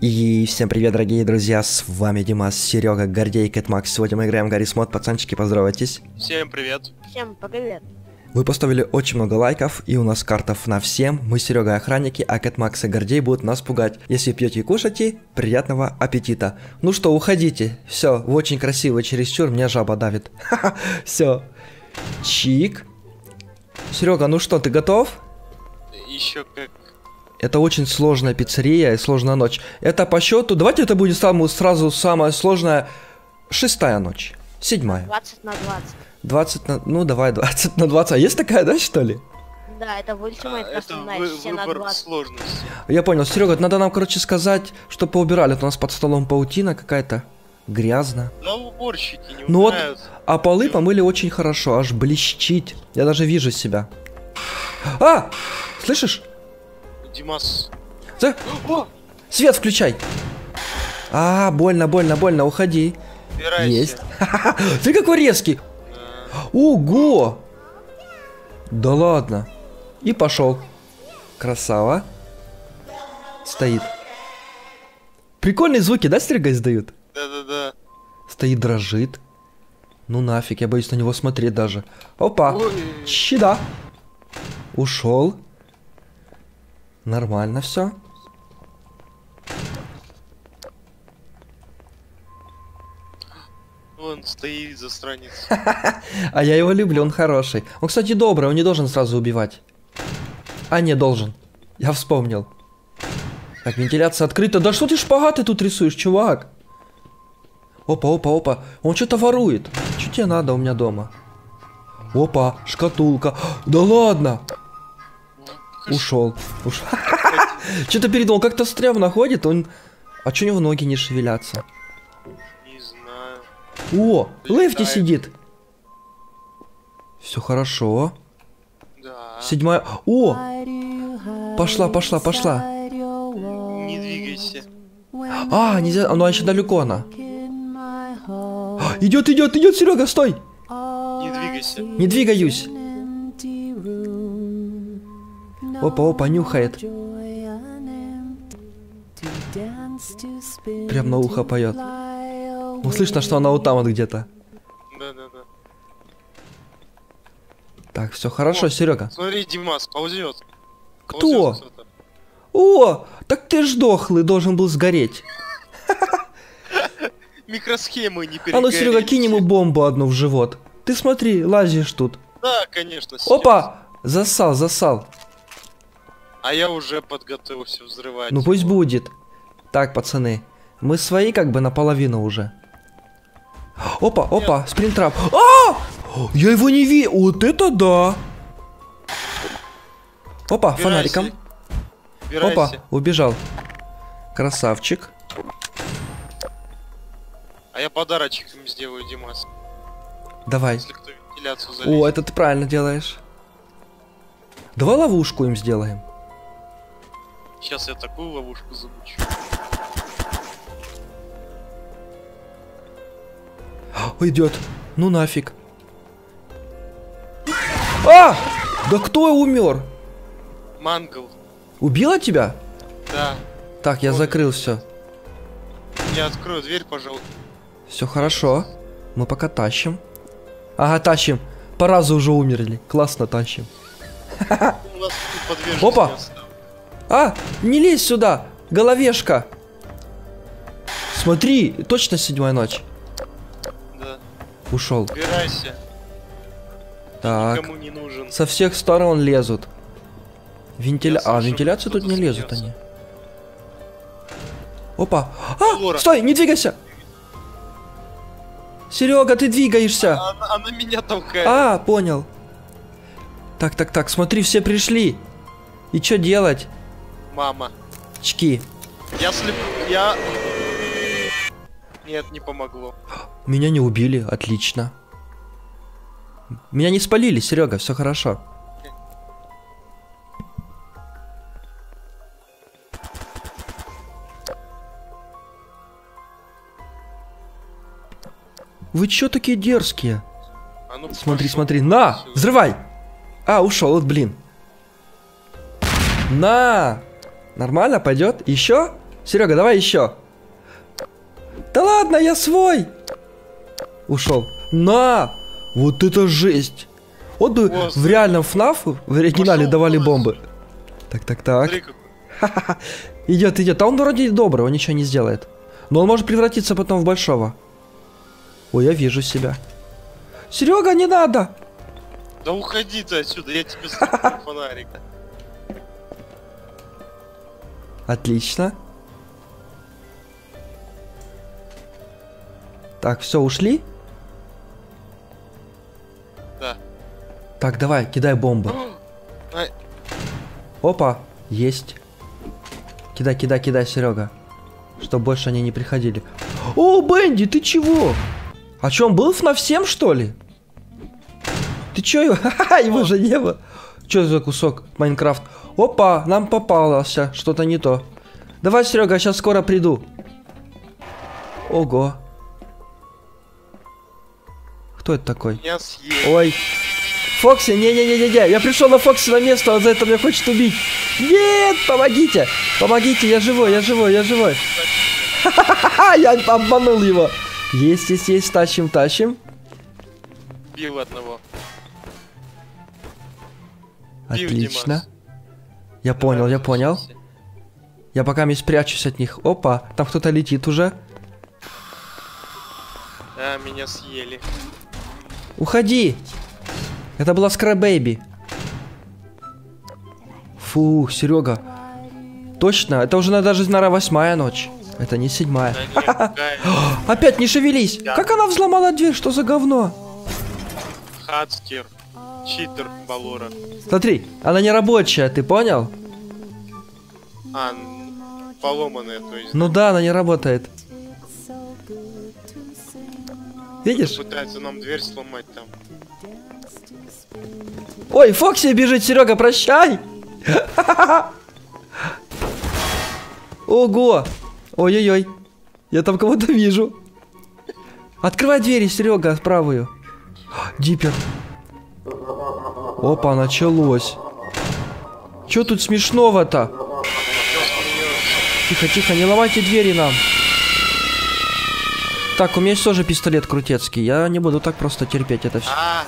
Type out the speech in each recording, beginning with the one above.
И всем привет, дорогие друзья, с вами Димас, Серега, Гордей, Кэтмакс. Сегодня мы играем Гаррис Мод, пацанчики, поздоровайтесь. Всем привет. Всем привет. Вы поставили очень много лайков, и у нас картов на всем. Мы с Серегой охранники, а Кэтмакс и Гордей будут нас пугать. Если пьете и кушаете, приятного аппетита. Ну что, уходите. Все, вы очень красивый, чересчур, меня жаба давит. Ха-ха, все. Чик. Серега, ну что, ты готов? Еще как. Это очень сложная пиццерия и сложная ночь. Это по счету... Давайте это будет самую, сразу самая сложная шестая ночь. Седьмая. 20 на 20. 20 на... Ну, давай 20 на 20. А есть такая, да, что ли? Да, это А, Ultimate это вы- все на выбор 20. сложности. Я понял. Серега, надо нам, короче, сказать, что поубирали. Это у нас под столом паутина какая-то. Грязно. Но уборщики не Ну вот, а полы помыли очень хорошо. Аж блещит. Я даже вижу себя. А! Слышишь? Димас. За- О, Свет включай. А, больно, больно, больно. Уходи. убирайся. Есть. Ты какой резкий. Ого! Да ладно. И пошел. Красава. Стоит. Прикольные звуки, да, стригай издают? Да-да-да. Стоит, дрожит. Ну нафиг, я боюсь на него смотреть даже. Опа. Ой. Щида. Ушел. Нормально все. Вон стоит засранец. А я его люблю, он хороший. Он, кстати, добрый, он не должен сразу убивать. А, не должен. Я вспомнил. Так, вентиляция открыта. Да что ты шпагаты тут рисуешь, чувак? Опа, опа, опа. Он что-то ворует. Что тебе надо у меня дома? Опа, шкатулка. Да ладно. Ушел. Ушел. Что-то передумал, как-то стрёмно ходит. Он... А что у него ноги не шевелятся? Не знаю. О, Лефти сидит. Все хорошо. Да. Седьмая. О! Пошла, пошла, пошла. Не двигайся. А, нельзя. Она еще далеко она. Идет, идет, идет, Серега, стой! Не двигайся. Не двигаюсь. Опа, опа, нюхает. Прям на ухо поет. Ну, слышно, что она вот там вот где-то. Да-да-да. Так, все хорошо, О. Серега. Смотри, Димас, ползет. Кто? Кто-то. О, так ты ж дохлый, должен был сгореть. Микросхемы не А ну, перегорели. Серега, кинь ему бомбу одну в живот. Ты смотри, лазишь тут. Да, конечно. Серёг. Опа! Засал, засал. А я уже подготовился взрывать. Ну пусть его. будет. Так, пацаны, мы свои как бы наполовину уже. Опа, опа, спринтрап. А! Я его не видел. Вот это да. Опа, Убирайся. фонариком. Убирайся. Опа, убежал. Красавчик. А я подарочек им сделаю, Димас. Давай. Если кто в вентиляцию залезет. О, это ты правильно делаешь. Давай ловушку им сделаем. Сейчас я такую ловушку замучу. Идет. Ну нафиг. А! Да кто умер? Мангл. Убила тебя? Да. Так, я Ой. закрыл все. Я открою дверь, пожалуйста. Все хорошо. Мы пока тащим. Ага, тащим. По разу уже умерли. Классно тащим. Опа. А, не лезь сюда. Головешка. Смотри, точно седьмая ночь. Да. Ушел. Убирайся. Так. Никому не нужен. Со всех сторон лезут. Вентиля... Я А, слышу, вентиляцию тут не лезут смеется. они. Опа. А, Лора. стой, не двигайся. Серега, ты двигаешься. Она, она меня толкает. А, понял. Так, так, так, смотри, все пришли. И что делать? Мама. Чки. Я слеп... Я... Нет, не помогло. Меня не убили, отлично. Меня не спалили, Серега, все хорошо. Вы чё такие дерзкие? А ну, Смотри, пошёл смотри, на, сюда. взрывай! А, ушел, вот блин. На! Нормально, пойдет? Еще? Серега, давай еще. Да ладно, я свой. Ушел. На! Вот это жесть. Вот бы в реальном ФНАФ в оригинале Пошел давали бомбы. Так, так, так. Идет, идет. А он вроде добрый, он ничего не сделает. Но он может превратиться потом в большого. Ой, я вижу себя. Серега, не надо! Да уходи ты отсюда, я тебе сломаю фонарик. Отлично. Так, все, ушли? Да. Так, давай, кидай бомбы. Ай, Опа, есть. Кидай, кидай, кидай, Серега. Чтоб больше они не приходили. О, Бенди, ты чего? А чё, он был на всем, что ли? Ты чё его? Ха-ха, его же не было. Чё за кусок Майнкрафт? Опа, нам попалось что-то не то. Давай, Серега, сейчас скоро приду. Ого. Кто это такой? Ой. Фокси, не-не-не-не-не, я пришел на Фокси на место, он за это меня хочет убить. Нет, помогите, помогите, я живой, я живой, я живой. Ха-ха-ха, я обманул его. Есть, есть, есть, тащим, тащим. Бил одного. Отлично. Я понял, я понял. Я пока не спрячусь от них. Опа, там кто-то летит уже. Да, меня съели. Уходи. Это была Скрабэйби. Фух, Серега. Точно, это уже, наверное, даже, наверное, восьмая ночь. Это не седьмая. Да. Опять не шевелись! Как она взломала дверь? Что за говно? Хацкер. Читер Балора. Смотри, она не рабочая, ты понял? А, поломанная, то есть. Ну да, она не работает. Видишь? Пытается нам дверь сломать там. Ой, Фокси бежит, Серега, прощай! Ого! Ой-ой-ой. Я там кого-то вижу. Открывай двери, Серега, правую. Диппер. Опа, началось. Чё тут смешного-то? Тихо, тихо, не ломайте двери нам. Так, у меня есть тоже пистолет крутецкий. Я не буду так просто терпеть это все. А,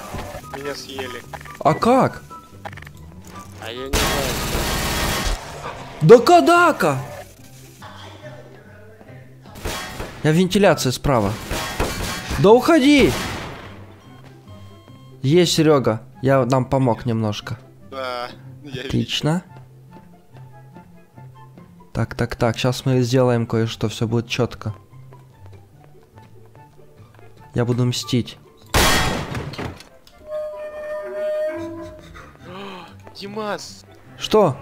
меня съели. А как? А я не знаю. Дака-дака! Я в вентиляции справа. Да уходи! Есть, Серега. Я нам помог немножко. Да, я. Отлично. Так, так, так. Сейчас мы сделаем кое-что. Все будет четко. Я буду мстить. Димас, Что?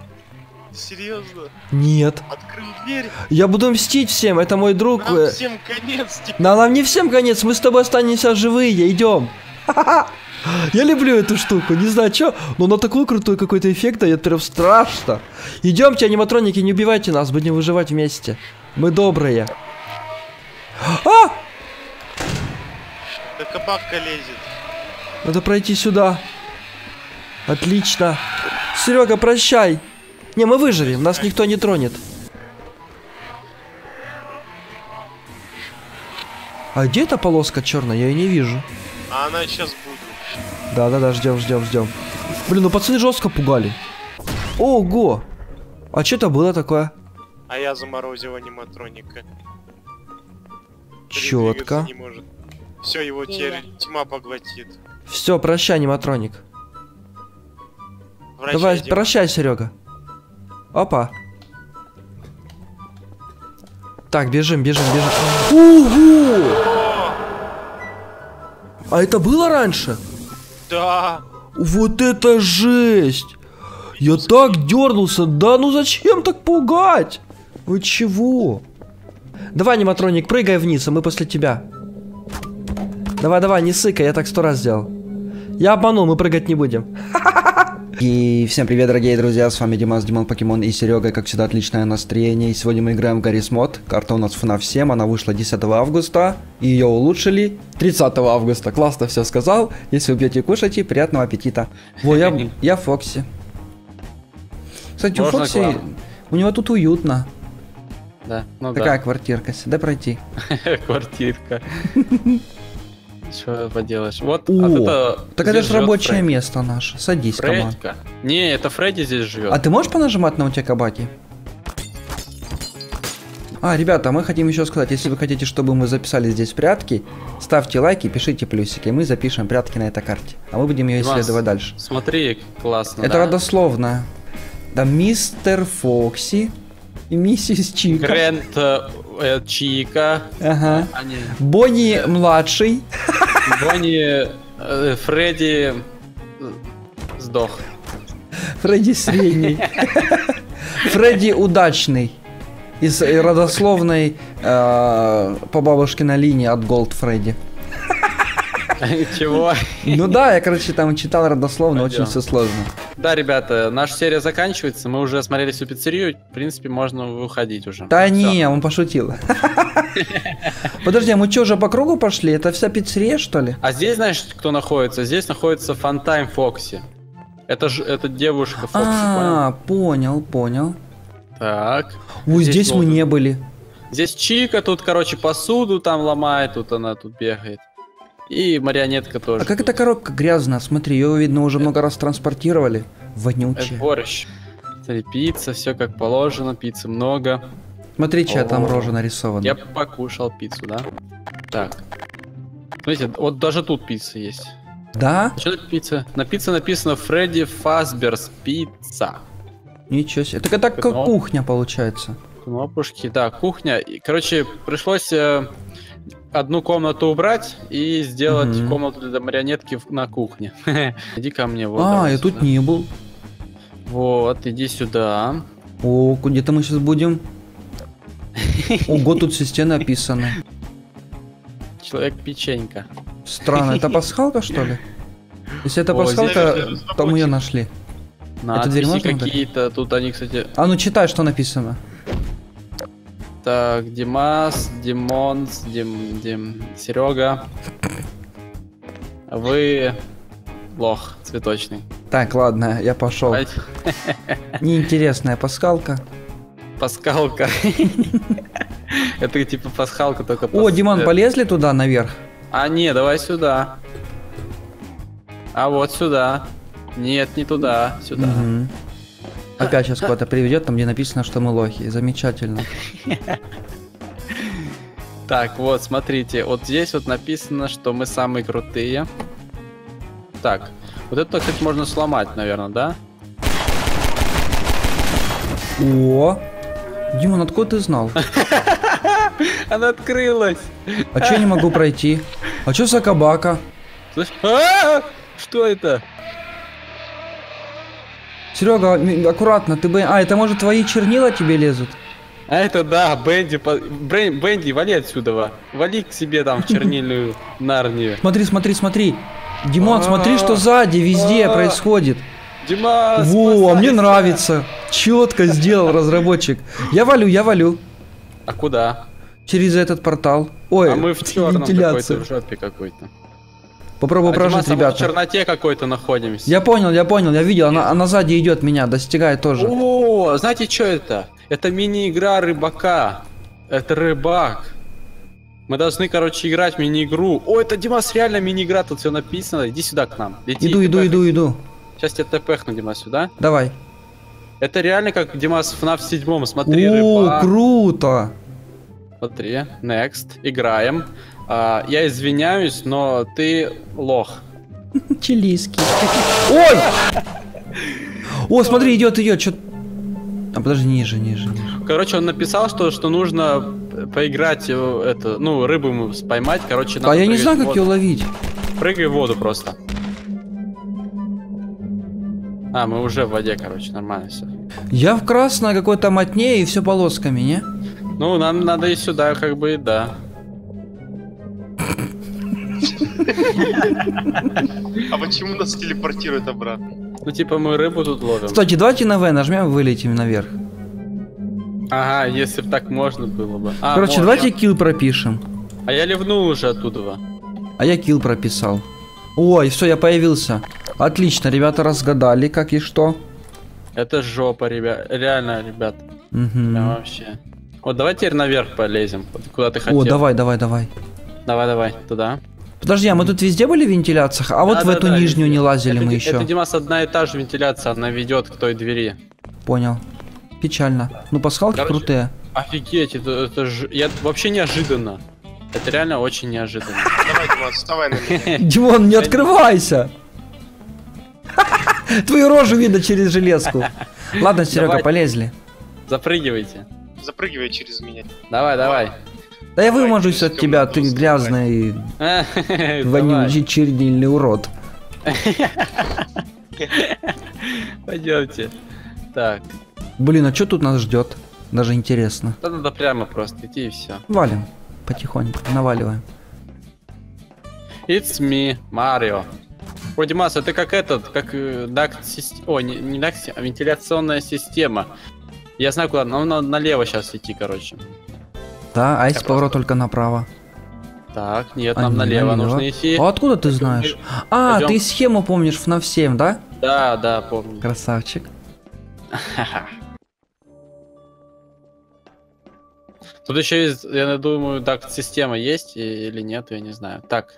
серьезно? Нет. Открыл дверь, Я буду мстить всем. Это мой друг. нам э, всем конец. Да нам не всем конец, мы с тобой останемся живые, идем. Я люблю эту штуку, не знаю что, но на такой крутой какой-то эффект дает прям страшно. Идемте, аниматроники, не убивайте нас, будем выживать вместе. Мы добрые. А! Да кабакка лезет. Надо пройти сюда. Отлично. Серега, прощай. Не, мы выживем, нас никто не тронет. А где эта полоска черная? Я ее не вижу. А она сейчас будет. Да-да-да, ждем, ждем, ждем. Блин, ну пацаны жестко пугали. Ого! А что это было такое? А я заморозил аниматроника. Четко. не может. Все, его теперь тьма поглотит. Все, прощай, аниматроник. Врача Давай, идем. прощай, Серега. Опа. Так, бежим, бежим, бежим. Ого! А это было раньше? Да. Вот это жесть! Я так дернулся, да ну зачем так пугать? Вы чего? Давай, аниматроник, прыгай вниз, а мы после тебя. Давай, давай, не сыкай, я так сто раз сделал. Я обманул, мы прыгать не будем. И всем привет, дорогие друзья, с вами Димас, Димон Покемон и Серега, как всегда, отличное настроение. И сегодня мы играем в Гаррис Мод. Карта у нас FNAF 7, она вышла 10 августа, и ее улучшили 30 августа. Классно все сказал. Если вы пьете кушайте, приятного аппетита. Во, я, я Фокси. Кстати, у Фокси, у него тут уютно. да. Ну Такая квартирка, сюда пройти. да, квартирка. Что поделаешь? Вот, О, а это... Так это же рабочее Фредди. место наше. Садись. Фреддика. Не, это Фредди здесь живет. А ты можешь понажимать на у тебя кабаки? А, ребята, мы хотим еще сказать, если вы хотите, чтобы мы записали здесь прятки, ставьте лайки, пишите плюсики, мы запишем прятки на этой карте. А мы будем ее исследовать дальше. Смотри, классно, Это да. родословно. Да, мистер Фокси и миссис Чика. Грэнд э, Чика. Ага. Они... Бонни младший. Бонни... э, Фредди... э, Сдох. Фредди средний. Фредди удачный. Из родословной э, по бабушкиной линии от Gold Фредди. Чего? Ну да, я, короче, там читал родословно, очень все сложно. Да, ребята, наша серия заканчивается. Мы уже осмотрели всю пиццерию. В принципе, можно выходить уже. Да не, он пошутил. Подожди, а мы что, уже по кругу пошли? Это вся пиццерия, что ли? А здесь, знаешь, кто находится? Здесь находится Funtime Фокси. Это же это девушка Фокси, А, понял, понял. Так. Ой, Здесь здесь мы вот- не были. Здесь Чика тут, короче, посуду там ломает, тут она тут бегает. И марионетка тоже. А как эта коробка грязная? Смотри, ее, видно, уже много раз транспортировали. Это Вонючая. борщ. Смотри, пицца, все как положено, пиццы много. Смотри, чья там рожа нарисована. Я покушал пиццу, да? Так. Смотрите, вот даже тут пицца есть. Да? Что это пицца? На пицце написано Фредди Фасберс пицца. Ничего себе. Так это как кухня получается. Кнопушки, да, кухня. И, короче, пришлось э, одну комнату убрать и сделать Мгм. комнату для марионетки на кухне. Иди ко мне, вот. а, я тут сюда. не был. Вот, иди сюда. О, где-то мы сейчас будем. Ого, тут все стены описаны. Человек-печенька. Странно, это пасхалка, что ли? Если это О, пасхалка, то мы ее нашли. дверь Надписи можно ударить? какие-то. Тут они, кстати... А ну читай, что написано. Так, Димас, Димонс, Дим, Дим, Серега. Вы лох цветочный. Так, ладно, я пошел. Неинтересная пасхалка. Пасхалка. Это типа пасхалка только О, Диман, э, полезли туда наверх? А, не, давай сюда. А вот сюда. Нет, не туда, сюда. Опять сейчас куда-то приведет, там где написано, что мы лохи. Замечательно. Так, вот, смотрите, вот здесь вот написано, что мы самые крутые. Так, вот это, кстати, можно сломать, наверное, да? О, Диман, откуда ты знал? Она открылась. А че я не могу пройти? А че за кабака? Слышь? А! Что это? Серега, аккуратно, ты бы... А, это может твои чернила тебе лезут? А это да, Бенди, Брен- Бенди, вали отсюда, ва. вали к себе там в чернильную нарнию. Смотри, смотри, смотри. Димон, А. смотри, что сзади, везде А. происходит. Дима, Во, мне нравится. Четко сделал разработчик. Я валю, я валю. А куда? Через этот портал. Ой, а мы в черном вентиляция. какой-то, в жопе какой-то. Попробуй а прожить, Димас, а мы в ребята. черноте какой-то находимся. Я понял, я понял, я видел, она, она сзади идет меня, достигает тоже. О, знаете, что это? Это мини-игра рыбака. Это рыбак. Мы должны, короче, играть в мини-игру. О, это Димас, реально мини-игра, тут все написано. Иди сюда к нам. Лети, Иду, иду, иду, иду. Сейчас я тпхну, Димас, сюда. Давай. Это реально как Димас в FNAF 7. Смотри, О, рыбак. круто. Смотри, next, играем. А, я извиняюсь, но ты лох. Чилийский. Ой! О, смотри, идет, идет, что... А подожди, ниже, ниже, ниже. Короче, он написал, что, что нужно поиграть, э, это, ну, рыбу ему поймать, короче, А надо я не знаю, как ее ловить. Прыгай в воду просто. А, мы уже в воде, короче, нормально все. Я в красное какой-то мотнее и все полосками, не? Ну, нам надо и сюда, как бы, да. А почему нас телепортирует обратно? Ну, типа, мы рыбу тут ловим. Кстати, давайте на В нажмем и вылетим наверх. Ага, если бы так можно было бы. А, Короче, можно. давайте килл пропишем. А я ливнул уже оттуда. А я килл прописал. Ой, все, я появился. Отлично, ребята разгадали, как и что. Это жопа, ребят. Реально, ребят. Мгм. Прям вообще. Вот давай теперь наверх полезем. Куда ты хотел. О, давай, давай, давай. Давай, давай, туда. Подожди, а мы тут везде были в вентиляциях? А вот в эту Да-да-да, нижнюю везде. не лазили это, мы еще. Это, Димас, одна и та же вентиляция, она ведет к той двери. Понял. Печально. Ну, пасхалки Короче, крутые. Офигеть, это, это же... Я вообще неожиданно. Это реально очень неожиданно. Давай, Димас, вставай на меня. Димон, не открывайся! Твою рожу видно через железку. Ладно, Серега, полезли. Запрыгивайте. Запрыгивай через меня. Давай, давай. Да я через от тебя, ты грязный, вонючий, чернильный урод. Пойдемте. Так. Блин, а что тут нас ждет? Даже интересно. Да надо прямо просто идти и все. Валим. Потихоньку, наваливаем. It's me, Марио. О, Димас, это как этот, как э, дакт система. О, не, не дакт, а вентиляционная система. Я знаю, куда. Нам надо налево сейчас идти, короче. Да, а если поворот только направо? Так, нет, А, нам не, налево, налево. нужно идти. А откуда ты знаешь? А, Пойдем. ты схему помнишь в на всем, да? Да, да, помню. Красавчик. Тут еще есть, я думаю, дакт система есть или нет, я не знаю. Так,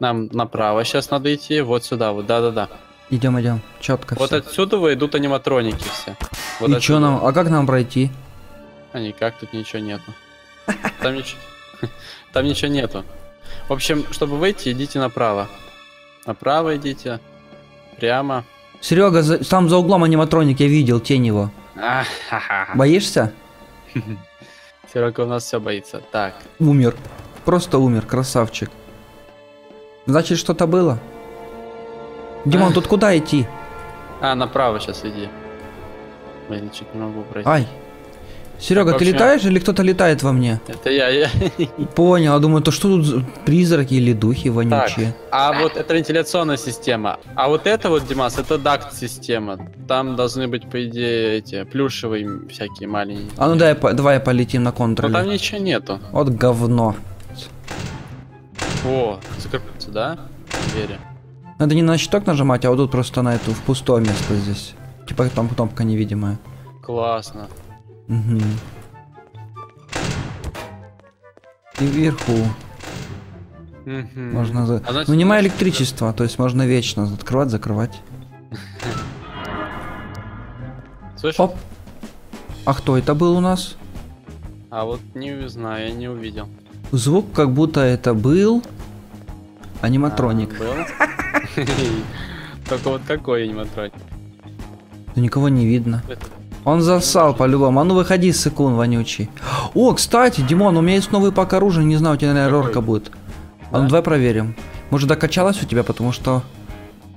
нам направо сейчас надо идти, вот сюда, вот, да-да-да. Идем, идем. Четко Вот все. отсюда вы идут аниматроники все. Вот И что нам? А как нам пройти? А никак, тут ничего нету. Там ничего... Там ничего нету. В общем, чтобы выйти, идите направо. Направо идите. Прямо. Серега, за- там за углом аниматроник, я видел тень его. А-ха-ха. Боишься? Серега у нас все боится. Так. Умер. Просто умер, красавчик. Значит, что-то было? Димон, тут куда идти? А, направо сейчас иди. Блин, чуть не могу пройти. Ай. Серега, Так, ты летаешь или кто-то летает во мне? Это я, я. Понял, я думаю, то что тут призраки или духи Так, вонючие? а вот это вентиляционная система. А вот это вот, Димас, это дакт система. Там должны быть, по идее, эти плюшевые всякие маленькие. А ну дай, по- давай полетим на Но там контроле. ничего нету. Вот говно. О, закрыться, да? Двери. Надо не на щиток нажимать, а вот тут просто на эту, в пустое место здесь. Типа там кнопка невидимая. Классно. Угу. И вверху можно... За... А значит, ну нема электричества, то есть можно вечно открывать, закрывать. Слышь? Оп. А кто это был у нас? А вот не знаю, я не увидел. Звук как будто это был аниматроник. А, был? Только вот какой аниматроник? Никого не видно. Это- Он засал по-любому. А ну выходи, сыкун вонючий. О, кстати, Димон, у меня есть новый пак оружия. Не знаю, у тебя, наверное, рорка будет. А ну Да? давай проверим. Может докачалась у тебя, потому что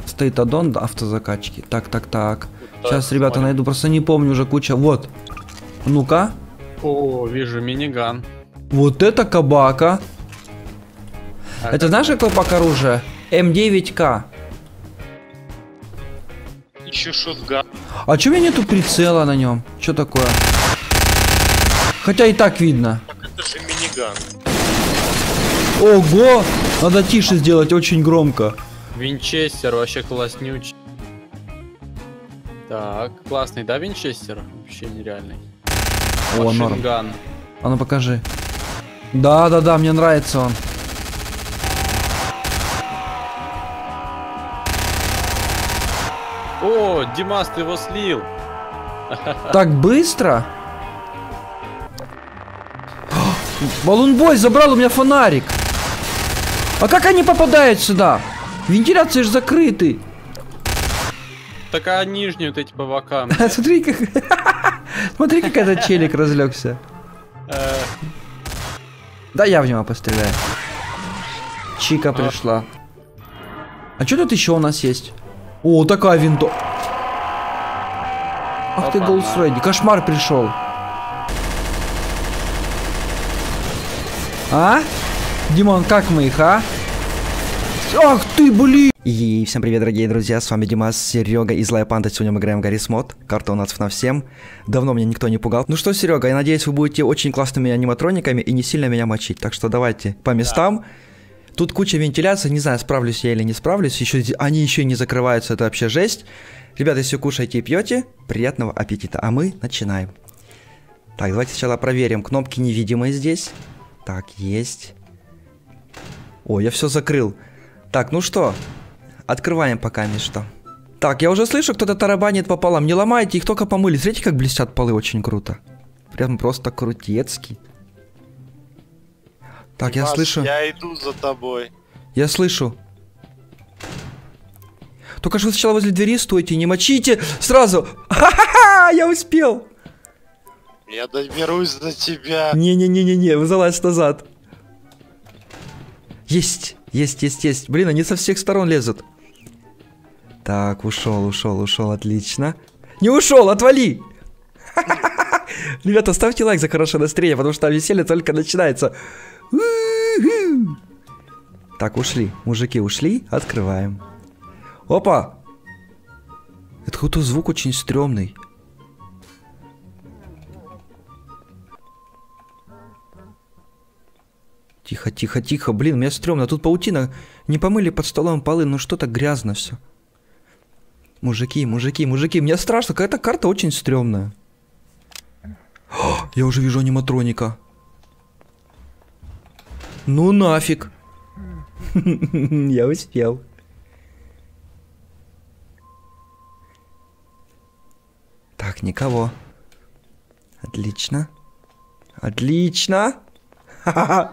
стоит аддон автозакачки. Так, так, так. Сейчас, ребята, найду. Просто не помню уже куча. Вот. Ну-ка. О, вижу миниган. Вот это кабака. А Это знаешь, какой пак оружия? М9К. Еще шотган. А чё у меня нету прицела на нем? Что такое? Хотя и так видно. Так это же миниган. Ого! Надо тише сделать, очень громко. Винчестер вообще класснючий. Так, классный, да, Винчестер? Вообще нереальный. О, норм. А ну покажи. Да, да, да, мне нравится он. Димас, ты его слил. Так быстро? Балунбой забрал у меня фонарик. А как они попадают сюда? Вентиляция же закрыты. Так а нижние вот эти по бокам. Смотри, как... Смотри, как этот челик разлегся. Э, Да я в него постреляю. Чика пришла. А что тут еще у нас есть? О, такая винто. Ах ты. Голд Фредди, кошмар пришел. А? Димон, как мы их, а? Ах ты, блин! И всем привет, дорогие друзья, с вами Димас, Серега и Злая Панда. Сегодня мы играем в Гаррис Мод. Карта у нас на всем. Давно меня никто не пугал. Ну что, Серега, я надеюсь, вы будете очень классными аниматрониками и не сильно меня мочить. Так что давайте по местам. Тут куча вентиляции, не знаю, справлюсь я или не справлюсь. Еще, они еще не закрываются, это вообще жесть. Ребята, если кушаете и пьете, приятного аппетита. А мы начинаем. Так, давайте сначала проверим. Кнопки невидимые здесь. Так, есть. О, я все закрыл. Так, ну что, открываем пока что. Так, я уже слышу, кто-то тарабанит по полам. Не ломайте, их только помыли. Смотрите, как блестят полы, очень круто. Прям просто крутецкий. Так, я Димас, слышу. Я иду за тобой. Я слышу. Только что вы сначала возле двери стойте, не мочите сразу. Ха-ха-ха, я успел. Я доберусь до тебя. Не-не-не-не-не, вы залазь назад. Есть, есть, есть, есть. Блин, они со всех сторон лезут. Так, ушел, ушел, ушел, отлично. Не ушел, отвали! Ребята, ставьте лайк за хорошее настроение, потому что веселье только начинается. Так, ушли. Мужики ушли. Открываем. Опа! Это какой-то звук очень стрёмный. Тихо, тихо, тихо. Блин, мне стрёмно. Тут паутина. Не помыли под столом полы. Ну что так грязно все. Мужики, мужики, мужики. Мне страшно. Какая-то карта очень стрёмная. О, Я уже вижу аниматроника. Ну нафиг. Я успел. Так, никого. Отлично. Отлично.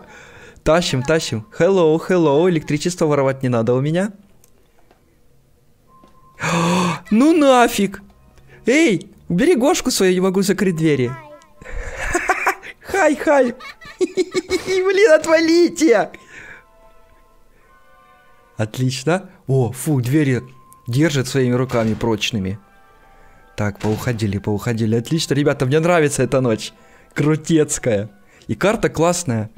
Тащим, тащим. Hello, hello. Электричество воровать не надо у меня. Ну нафиг. Эй, убери Гошку свою, не могу закрыть двери. Хай, хай. Блин, отвалите. Отлично. О, фу, двери держит своими руками прочными. Так, поуходили, поуходили. Отлично, ребята, мне нравится эта ночь. Крутецкая. И карта классная.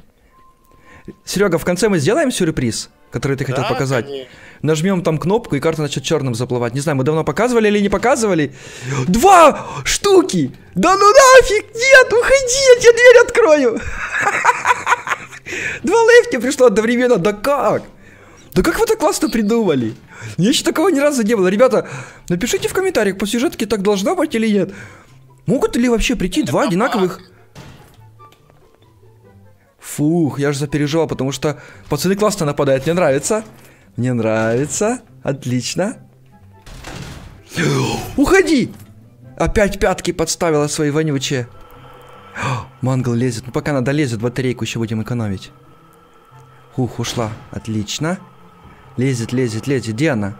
Серега, в конце мы сделаем сюрприз, который ты хотел Да, показать. конечно. Нажмем там кнопку, и карта начнет черным заплывать. Не знаю, мы давно показывали или не показывали. Два штуки! Да ну нафиг! Нет, уходи, я тебе дверь открою! Два лефти пришло одновременно, да как? Да как вы так классно придумали? Я еще такого ни разу не было. Ребята, напишите в комментариях, по сюжетке так должно быть или нет. Могут ли вообще прийти два одинаковых... Фух, я же запереживал, потому что пацаны классно нападают. Мне нравится. Мне нравится. Отлично. Уходи! Опять пятки подставила свои вонючие. Мангл лезет. Ну пока надо лезет, батарейку еще будем экономить. Ух, ушла. Отлично. Лезет, лезет, лезет. Где она?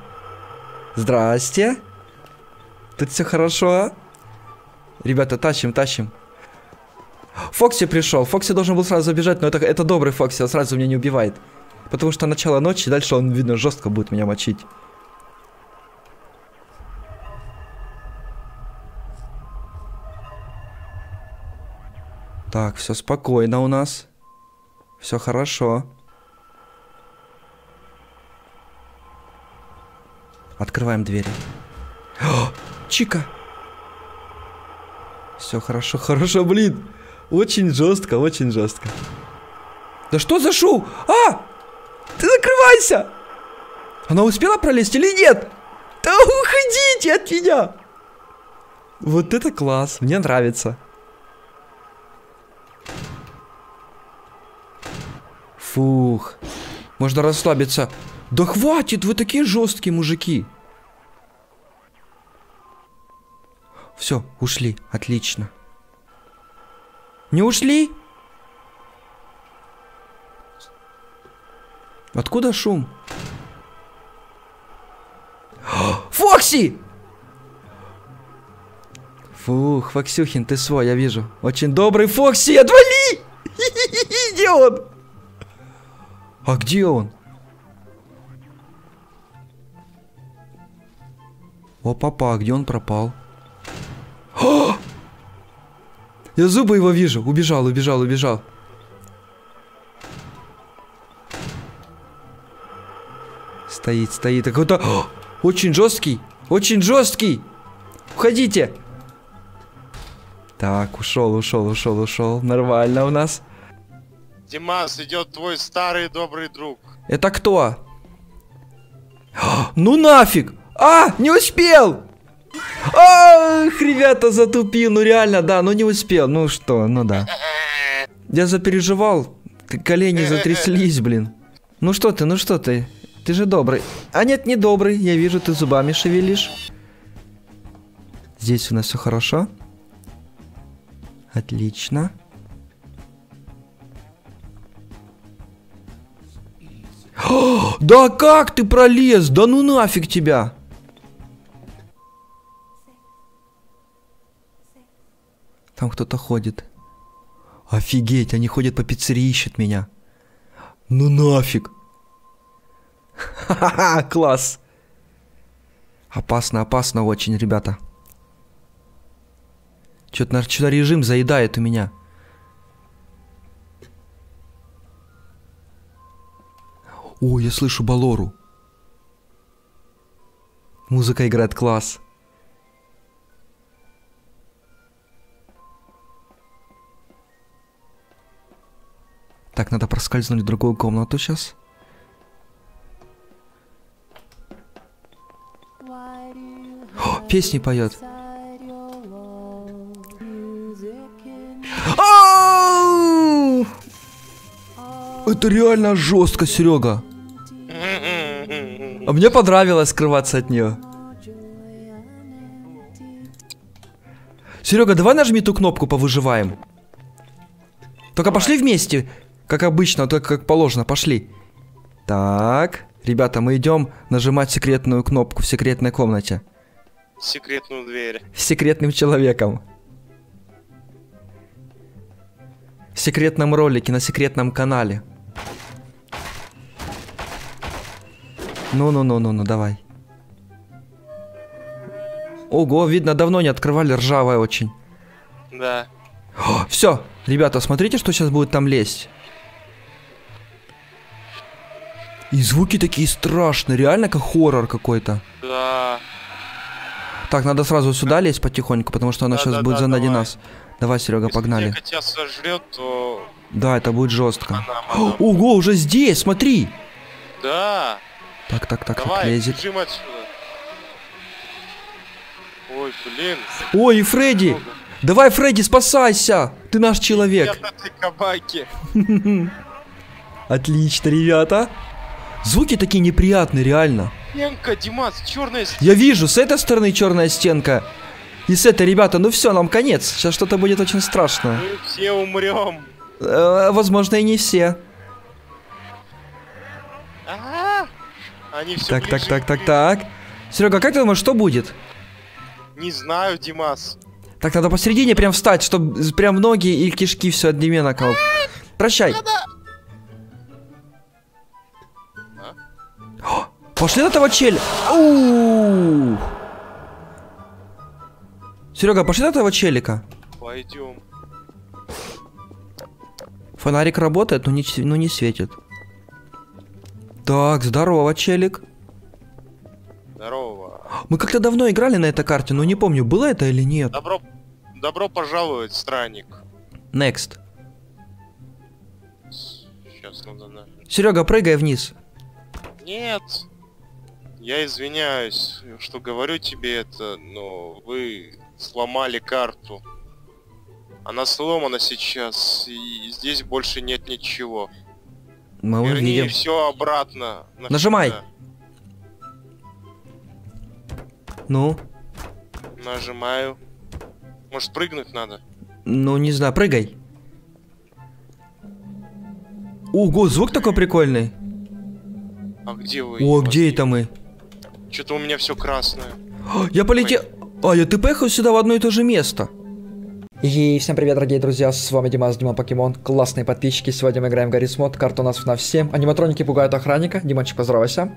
Здрасте. Тут все хорошо. Ребята, тащим, тащим. Фокси пришел. Фокси должен был сразу забежать, но это, это добрый Фокси, он сразу меня не убивает. Потому что начало ночи, дальше он, видно, жестко будет меня мочить. Так, все спокойно у нас. Все хорошо. Открываем двери. О, Чика! Все хорошо, хорошо, блин. Очень жестко, очень жестко. Да что за шум? А! Ты закрывайся! Она успела пролезть или нет? Да уходите от меня! Вот это класс, мне нравится. Фух. Можно расслабиться. Да хватит, вы такие жесткие мужики. Все, ушли. Отлично. Не ушли? Откуда шум? Фокси! Фух, Фоксюхин, ты свой, я вижу. Очень добрый Фокси, отвали! Где он? А где он? О, папа, а где он пропал? Я зубы его вижу. Убежал, убежал, убежал. Стоит, стоит. А Какой-то очень жесткий. Очень жесткий. Уходите. Так, ушел, ушел, ушел, ушел. Нормально у нас. Димас, идет твой старый добрый друг. Это кто? О, Ну нафиг! А, не успел! Ах, ребята, затупил, ну реально, да, ну не успел, ну что, ну да. Я запереживал, колени затряслись, блин. Ну что ты, ну что ты, ты же добрый. А нет, не добрый, я вижу, ты зубами шевелишь. Здесь у нас все хорошо. Отлично. Да как ты пролез? Да ну нафиг тебя! Там кто-то ходит. Офигеть, они ходят по пиццерии, ищут меня. Ну нафиг. Ха-ха-ха, класс. Опасно, опасно очень, ребята. Что-то что режим заедает у меня. О, я слышу Балору. Музыка играет класс. Так, надо проскользнуть в другую комнату сейчас. Песни поет. Это реально жестко, Серега. А мне понравилось скрываться от нее. Серега, давай нажми ту кнопку повыживаем. Только пошли вместе, как обычно, только как положено, пошли. Так, ребята, мы идем нажимать секретную кнопку в секретной комнате. Секретную дверь. С секретным человеком. В секретном ролике на секретном канале. Ну-ну-ну-ну-ну, давай. Ого, видно, давно не открывали, ржавая очень. Да. Все, ребята, смотрите, что сейчас будет там лезть. И звуки такие страшные, реально как хоррор какой-то. Да. Так, надо сразу сюда лезть потихоньку, потому что она сейчас Да-да-да, будет сзади давай. нас. Давай, Серега, Если погнали. тебя котя сожрет, то... Да, это будет жестко. Она, она. Ого, уже здесь, смотри. Да. Так, так, так, так, Давай, лезет. бежим отсюда. Ой, блин. Ой, и Фредди! Давай, Фредди, спасайся! Ты наш человек. Отлично, ребята. Звуки такие неприятные, реально. Стенка, Димас, черная Я вижу, с этой стороны черная стенка. И с этой, ребята, ну все, нам конец. Сейчас что-то будет очень страшное. Мы все умрем. Э, возможно, и не все. А, Они все Так, так, так, так, так. Серега, как ты думаешь, что будет? Не знаю, Димас. Так, надо посередине прям встать, чтобы прям ноги и кишки все одновременно. Прощай. О, Пошли на того челя. Серега, пошли на того челика. Пойдем. Фонарик работает, но не, но не светит. Так, здорово, челик. Здорово. Мы как-то давно играли на этой карте, но не помню, было это или нет. Добро, добро пожаловать, странник. Next. Сейчас надо на... Серега, прыгай вниз. Нет. Я извиняюсь, что говорю тебе это, но вы сломали карту. Она сломана сейчас, и здесь больше нет ничего. Мы Верни увидим. все обратно. навсегда. Нажимай. Ну, Нажимаю. Может прыгнуть надо? ну не знаю, прыгай. Ого, звук такой прикольный. А где вы? О, где это мы? Что-то у меня все красное. Я полетел... А, я ты поехал сюда в одно и то же место. И всем привет, дорогие друзья, с вами Димас, Дима Покемон, классные подписчики, сегодня мы играем в Гаррис Мод, карта у нас на всем, аниматроники пугают охранника, Димончик, поздоровайся.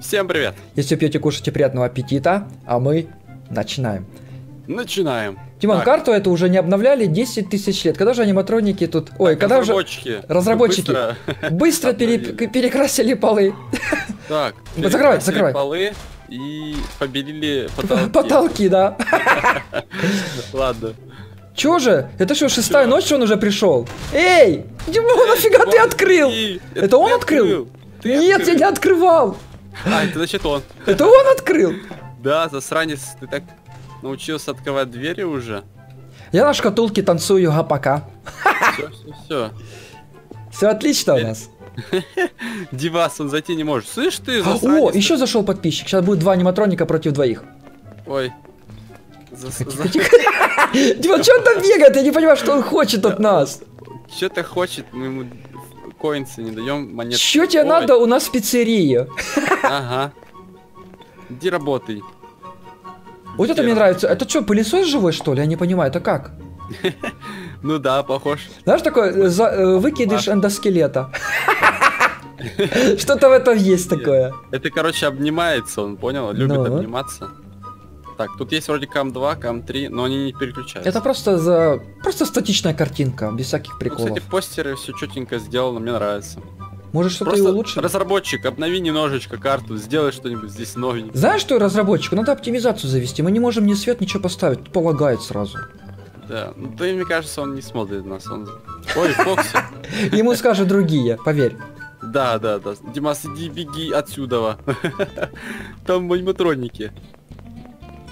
Всем привет. Если пьете, кушайте, приятного аппетита, а мы начинаем. Начинаем. Димон, Так, карту эту уже не обновляли 10 тысяч лет, когда же аниматроники тут... Ой, когда уже разработчики. разработчики Быстро. быстро пере- перекрасили полы, Так. Закрывай, закрывай. полы и побелили потолки. потолки, да. Ладно. Чё же? Это что, шестая ночь, что он уже пришел? Эй! Димон, нафига ты открыл? Это он открыл? Нет, я не открывал. А, это значит он. Это он открыл. Да, засранец, ты так научился открывать двери уже. Я на шкатулке танцую гапака. Все, все, все. Все отлично у нас. Дивас, он зайти не может. Слышь ты, О, еще зашел подписчик. Сейчас будет два аниматроника против двоих. Ой. Дима, что он там бегает? Я не понимаю, что он хочет от нас. Что-то хочет, мы ему коинсы не даем монет. Что тебе надо у нас в пиццерии? Ага. Иди работай. Вот это мне нравится. Это что, пылесос живой, что ли? Я не понимаю, это как? Ну да, похож. Знаешь, такой э, э, выкидыш эндоскелета. Что-то в этом есть такое. Это, короче, обнимается, он понял? Любит Ну. обниматься. Так, тут есть вроде кам 2, кам 3, но они не переключаются. Это просто за... Просто статичная картинка, без всяких Ну, приколов. кстати, постеры все четенько сделано, мне нравится. Может, что-то и улучшить? разработчик, обнови немножечко карту, сделай что-нибудь здесь новенькое. Знаешь, что разработчику? Надо оптимизацию завести. Мы не можем ни свет, ничего поставить. Тут полагает сразу. Да, ну и мне кажется, он не смотрит нас, он... Ой, Фокси. Ему скажут другие, поверь. Да, да, да. Димас, иди беги отсюда. Там аниматроники.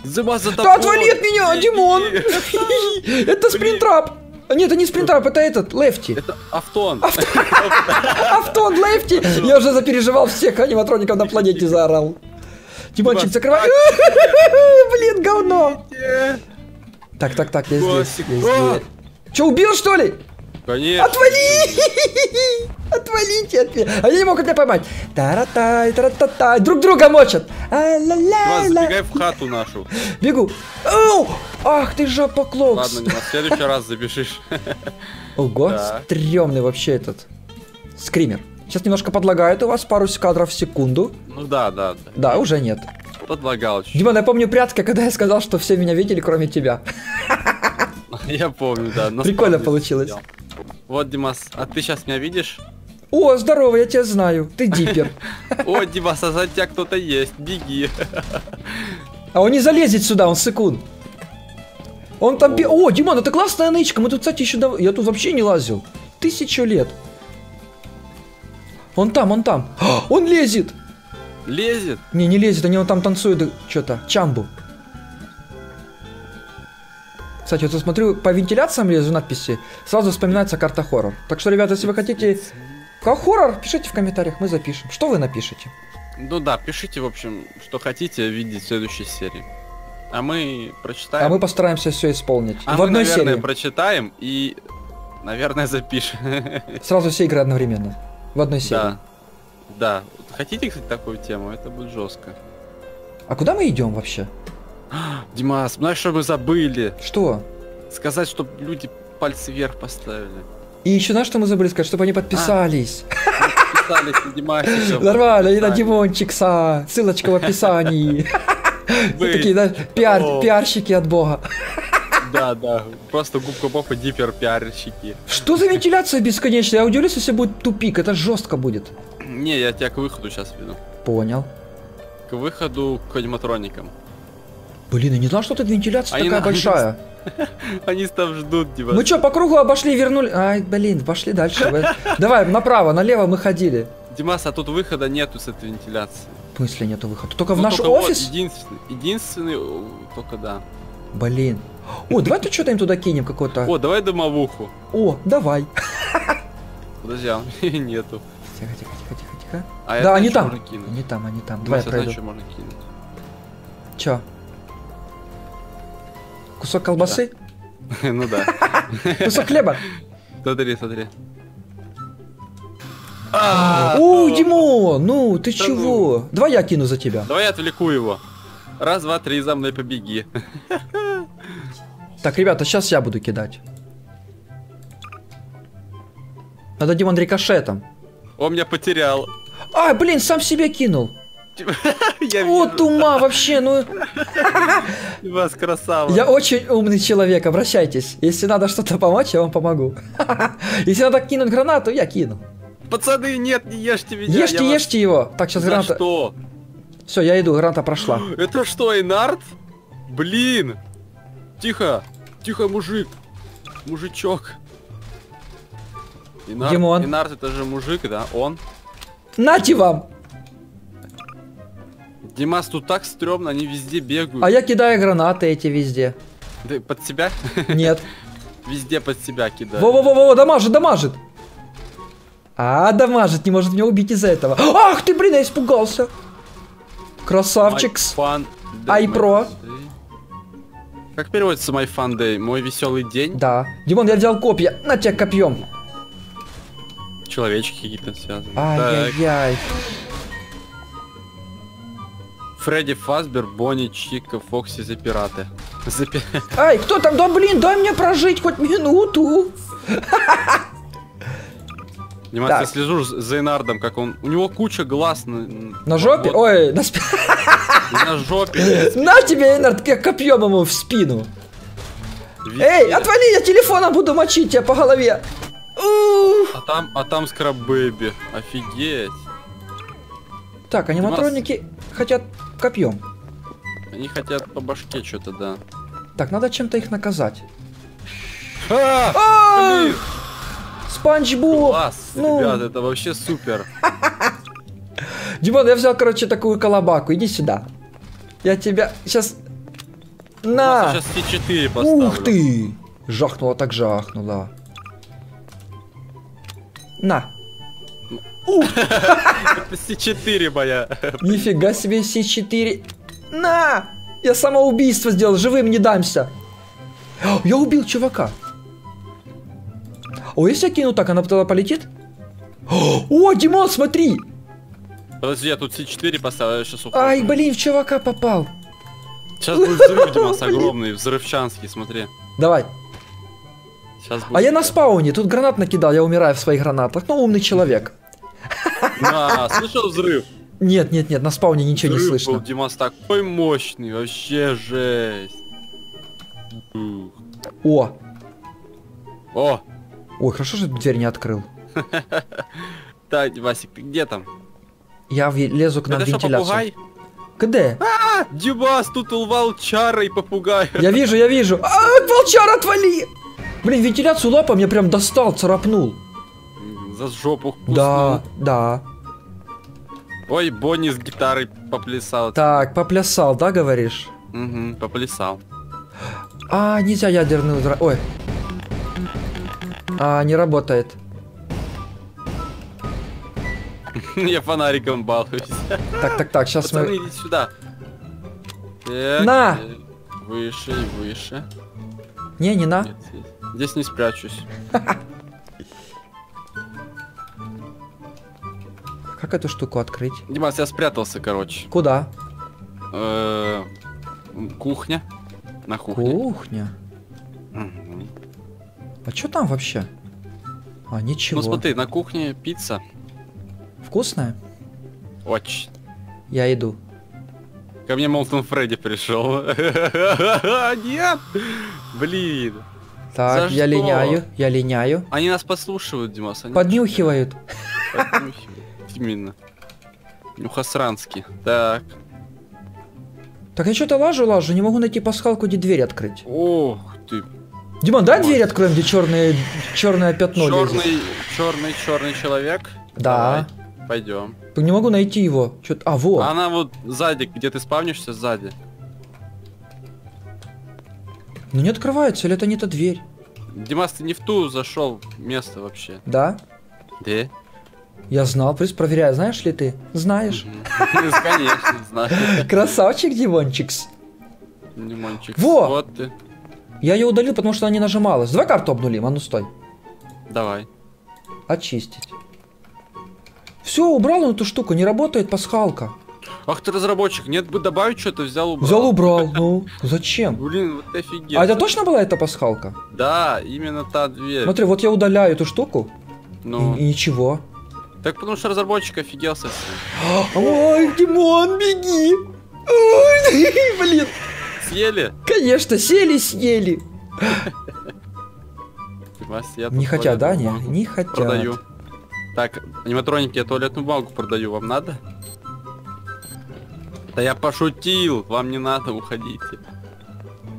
Димас, за Да тобой! отвали от меня! Димон! Это спринтрап! А, Нет, это не спринтрап, это этот, Лефти. Это Автон. Автон, Лефти! Я уже запереживал всех аниматроников на планете заорал. Димончик, Димас, закрывай. Блин, говно! Так, так, так, я здесь. Че, убил что ли? Конечно. Отвали! Отвалите от меня. Они не могут меня поймать. Тара-тай, тара-та-тай. Друг друга мочат. А, А-ля-ля-ля. забегай в хату нашу. Бегу. Оу! Ах ты жопа клокс. Ладно, в следующий раз запишешь. Ого, Да. стрёмный вообще этот скример. Сейчас немножко подлагает у вас пару кадров в секунду. Ну да, да, да. Да, уже нет. Подлагал. Димон, я помню прятки, когда я сказал, что все меня видели, кроме тебя. Я помню, да. на Прикольно получилось. сидел. Вот, Димас, а ты сейчас меня видишь? О, здорово, я тебя знаю. Ты дипер. О, Димас, а за тебя кто-то есть, беги. А он не залезет сюда, он секунд. Он там... О, Димон, это классная нычка. Мы тут, кстати, еще... Я тут вообще не лазил. Тысячу лет. Он там, он там. Он лезет. Лезет. Не, не лезет, они вон там танцуют что-то. Чамбу. Кстати, вот я смотрю, по вентиляциям лезу надписи, сразу вспоминается карта хоррор. Так что, ребята, если вы хотите... Хоррор, пишите в комментариях, мы запишем. Что вы напишете? Ну да, пишите, в общем, что хотите видеть в следующей серии. А мы прочитаем. А мы постараемся все исполнить. А в мы, одной наверное, серии. прочитаем и, наверное, запишем. Сразу все игры одновременно. В одной серии. Да. Да. Хотите, кстати, такую тему? Это будет жестко. А куда мы идем вообще? Димас, знаешь, что мы забыли? Что? Сказать, чтобы люди пальцы вверх поставили. И еще на что мы забыли сказать, чтобы они подписались. Подписались на Димасе, всё. Нормально, и на. Димончикса. Ссылочка в описании. Вы- Такие, знаешь, пиар, пиарщики от бога. Да, да. Просто губка Боб и Диппер пиарщики. Что за вентиляция бесконечная? Я удивлюсь, если будет тупик. Это жестко будет. Не, я тебя к выходу сейчас веду. Понял. К выходу к аниматроникам. Блин, я не знал, что тут вентиляция Они такая на- большая. Они там ждут, Димас. Мы что, по кругу обошли, вернули? Ай, блин, пошли дальше. Давай, направо, налево мы ходили. Димас, а тут выхода нету с этой вентиляции. В смысле нету выхода? Только в Ну, наш только вот офис? единственный, единственный, о, только да. Блин. О, давай тут что-то им туда кинем какое-то. О, давай домовуху. О, давай. Подожди, а нету. Тихо, тихо, тихо, тихо, тихо. А Да, они там. Они там, они там. Давай я знаю, пройду. что можно кинуть. Чё? Кусок колбасы? Ну да. Кусок хлеба? Смотри, смотри. О, Димон, ну ты А, Да чего? Давай я кину за тебя. Давай я отвлеку его. Раз, два, три, за мной побеги. Так, ребята, сейчас я буду кидать. Надо Димон рикошетом. Он меня потерял. А, блин, сам себе кинул. Вот ума вообще, ну... Вас красава. Я очень умный человек, обращайтесь. Если надо что-то помочь, я вам помогу. Если надо кинуть гранату, я кину. Пацаны, нет, не ешьте меня. Ешьте, вас- ешьте его. Так, сейчас За граната... что? Все, я иду, граната прошла. Это что, Инард? Блин! Тихо! Тихо, мужик! Мужичок! Инард, Димон. Инард это же мужик, да? Он? Нате вам! Димас, тут так стрёмно, они везде бегают. А я кидаю гранаты эти везде. Ты под себя? Нет. Везде под себя кидаю. Во-во-во-во, дамажит, дамажит. А, дамажит, не может меня убить из-за этого. Ах ты, блин, я испугался. Красавчикс. My fun day, Ай, my про. fun day. Как переводится My Fun Day? Мой веселый день? Да. Димон, я взял копья. На тебя копьем. Человечки какие-то связаны. Ай-яй-яй. Фредди Фазбер, Бонни, Чика, Фокси за пираты. За пи- Ай, кто там? Да блин, дай мне прожить хоть минуту. Димас, Так. я слежу за Эйнардом, как он... У него куча глаз на... На жопе? вот, Ой, на спине. на жопе. На тебе, Эйнард, как копьем ему в спину. везде. Эй, отвали, я телефоном буду мочить тебя по голове. А там, а там Скраб Бэби. Офигеть. Так, аниматроники хотят копьем. Они хотят по башке что-то, да. Так, надо чем-то их наказать. А! А, Спанч Боб! класс, ну. ребят, это вообще супер. Димон, я взял, короче, такую колобаку. Иди сюда. Я тебя сейчас... На! Сейчас С4 поставлю. Ух ты! Жахнула так жахнула. На! Это С4 моя. Нифига себе С4. На! Я самоубийство сделал, живым не дамся. Я убил чувака. О, если я кину так, она туда полетит? О, Димон, смотри! Подожди, я тут С4 поставил, я сейчас Ай, блин, в чувака попал. Сейчас будет взрыв, Димас, огромный, взрывчанский, смотри. Давай. Сейчас будет. А я на спауне, тут гранат накидал, я умираю в своих гранатах. Ну, умный человек. На, слышал взрыв? Нет, нет, нет, на спауне ничего не Взрыв был, слышно. Димас, такой мощный, вообще жесть. Ух. О, О, ой, хорошо, что дверь не открыл. так, Димасик, ты где там? Я лезу к нам в вентиляцию. Где? А, Димас, тут волчара и попугай. Я вижу, я вижу. А, волчар, отвали! Блин, вентиляцию лапа мне прям достал, царапнул. За жопу куснул. Да, да. Ой, Бонни с гитарой поплясал. Так, поплясал, да, говоришь? Угу, поплясал. А, нельзя ядерный удра... Ой. А, не работает. Я фонариком балуюсь. Так, так, так, сейчас Пацаны, мы... идите сюда. Так, На! э, Выше и выше. Не, не на. Нет, здесь- Здесь не спрячусь. Как эту штуку открыть? Димас, я спрятался, короче. Куда? Э, Кухня. На кухне. Кухня. А что там вообще? А, ничего. Ну смотри, на кухне пицца. Вкусная? Очень. Я иду. Ко мне Молтон Фредди пришел. Нет! Блин. Так, За я что? линяю, я линяю. Они нас подслушивают, Димас. Поднюхивают. поднюхивают. Именно. Нюхосранский. Так. Так я что-то лажу, лажу, не могу найти пасхалку, где дверь открыть. Ох ты. Димон, дай дверь откроем, где черное, черное пятно лезет. Черный, черный, черный человек. Да. Давай, Пойдем. Не могу найти его. Чё А, вот. Она вот сзади, где ты спавнишься, сзади. Ну не открывается, или это не та дверь? Димас, ты не в ту зашел место вообще. Да? Да? Я знал, плюс проверяю, знаешь ли ты? Знаешь. Конечно, знаю. Красавчик, Димончикс. Димончик. Во! Вот ты. Я ее удалил, потому что она не нажималась. Давай карту обнулим, а ну стой. Давай. Очистить. Все, убрал он эту штуку, не работает пасхалка. Ах ты разработчик, нет бы добавить что-то, взял убрал. Взял, убрал, ну, зачем? Блин, вот офигеть. А это точно была эта пасхалка? Да, именно та дверь. Смотри, вот я удаляю эту штуку, Ну, и, и ничего. Так потому что разработчик офигел совсем. Ой, Димон, беги! Ой, блин, Съели? конечно, сели, съели. Не хотят, да? Не, не хотят. Продаю. Так, аниматроники, я туалетную бумагу продаю, вам надо? Да я пошутил, вам не надо, уходите.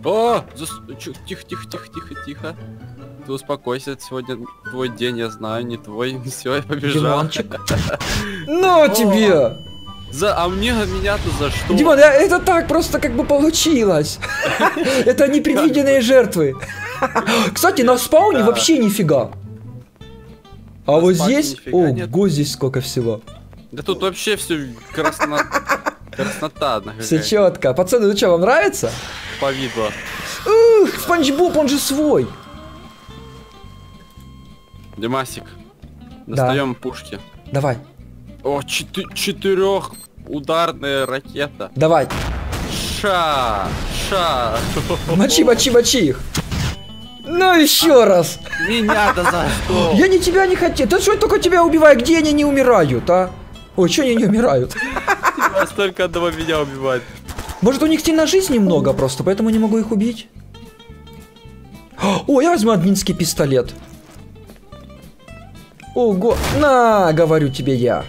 О, зас- тихо, тихо, тихо, тихо, тихо. Ты успокойся, сегодня твой день, я знаю, не твой. Все, я побежал. Ну тебе! За... А мне меня-то за что? Димон, я- это так просто как бы получилось. Это непредвиденные жертвы. Кстати, на спауне вообще нифига. А вот здесь, ого, здесь сколько всего. Да тут вообще все красно... краснота Все четко. Пацаны, ну что, вам нравится? Повидло. Ух, Спанч Боб, он же свой. Димасик. Достаем пушки. Давай, О, четы- четырех ударная ракета. давай. Ша! Ша! Мочи, мочи, мочи их. Ну еще раз. Меня-то за что? Я не тебя не хотел. Да что я только тебя убиваю? Где они не умирают, а? Ой, что они не умирают? Вас только одного меня убивать. Может у них на жизни много просто, поэтому не могу их убить? О, я возьму админский пистолет. Ого, на, говорю тебе я.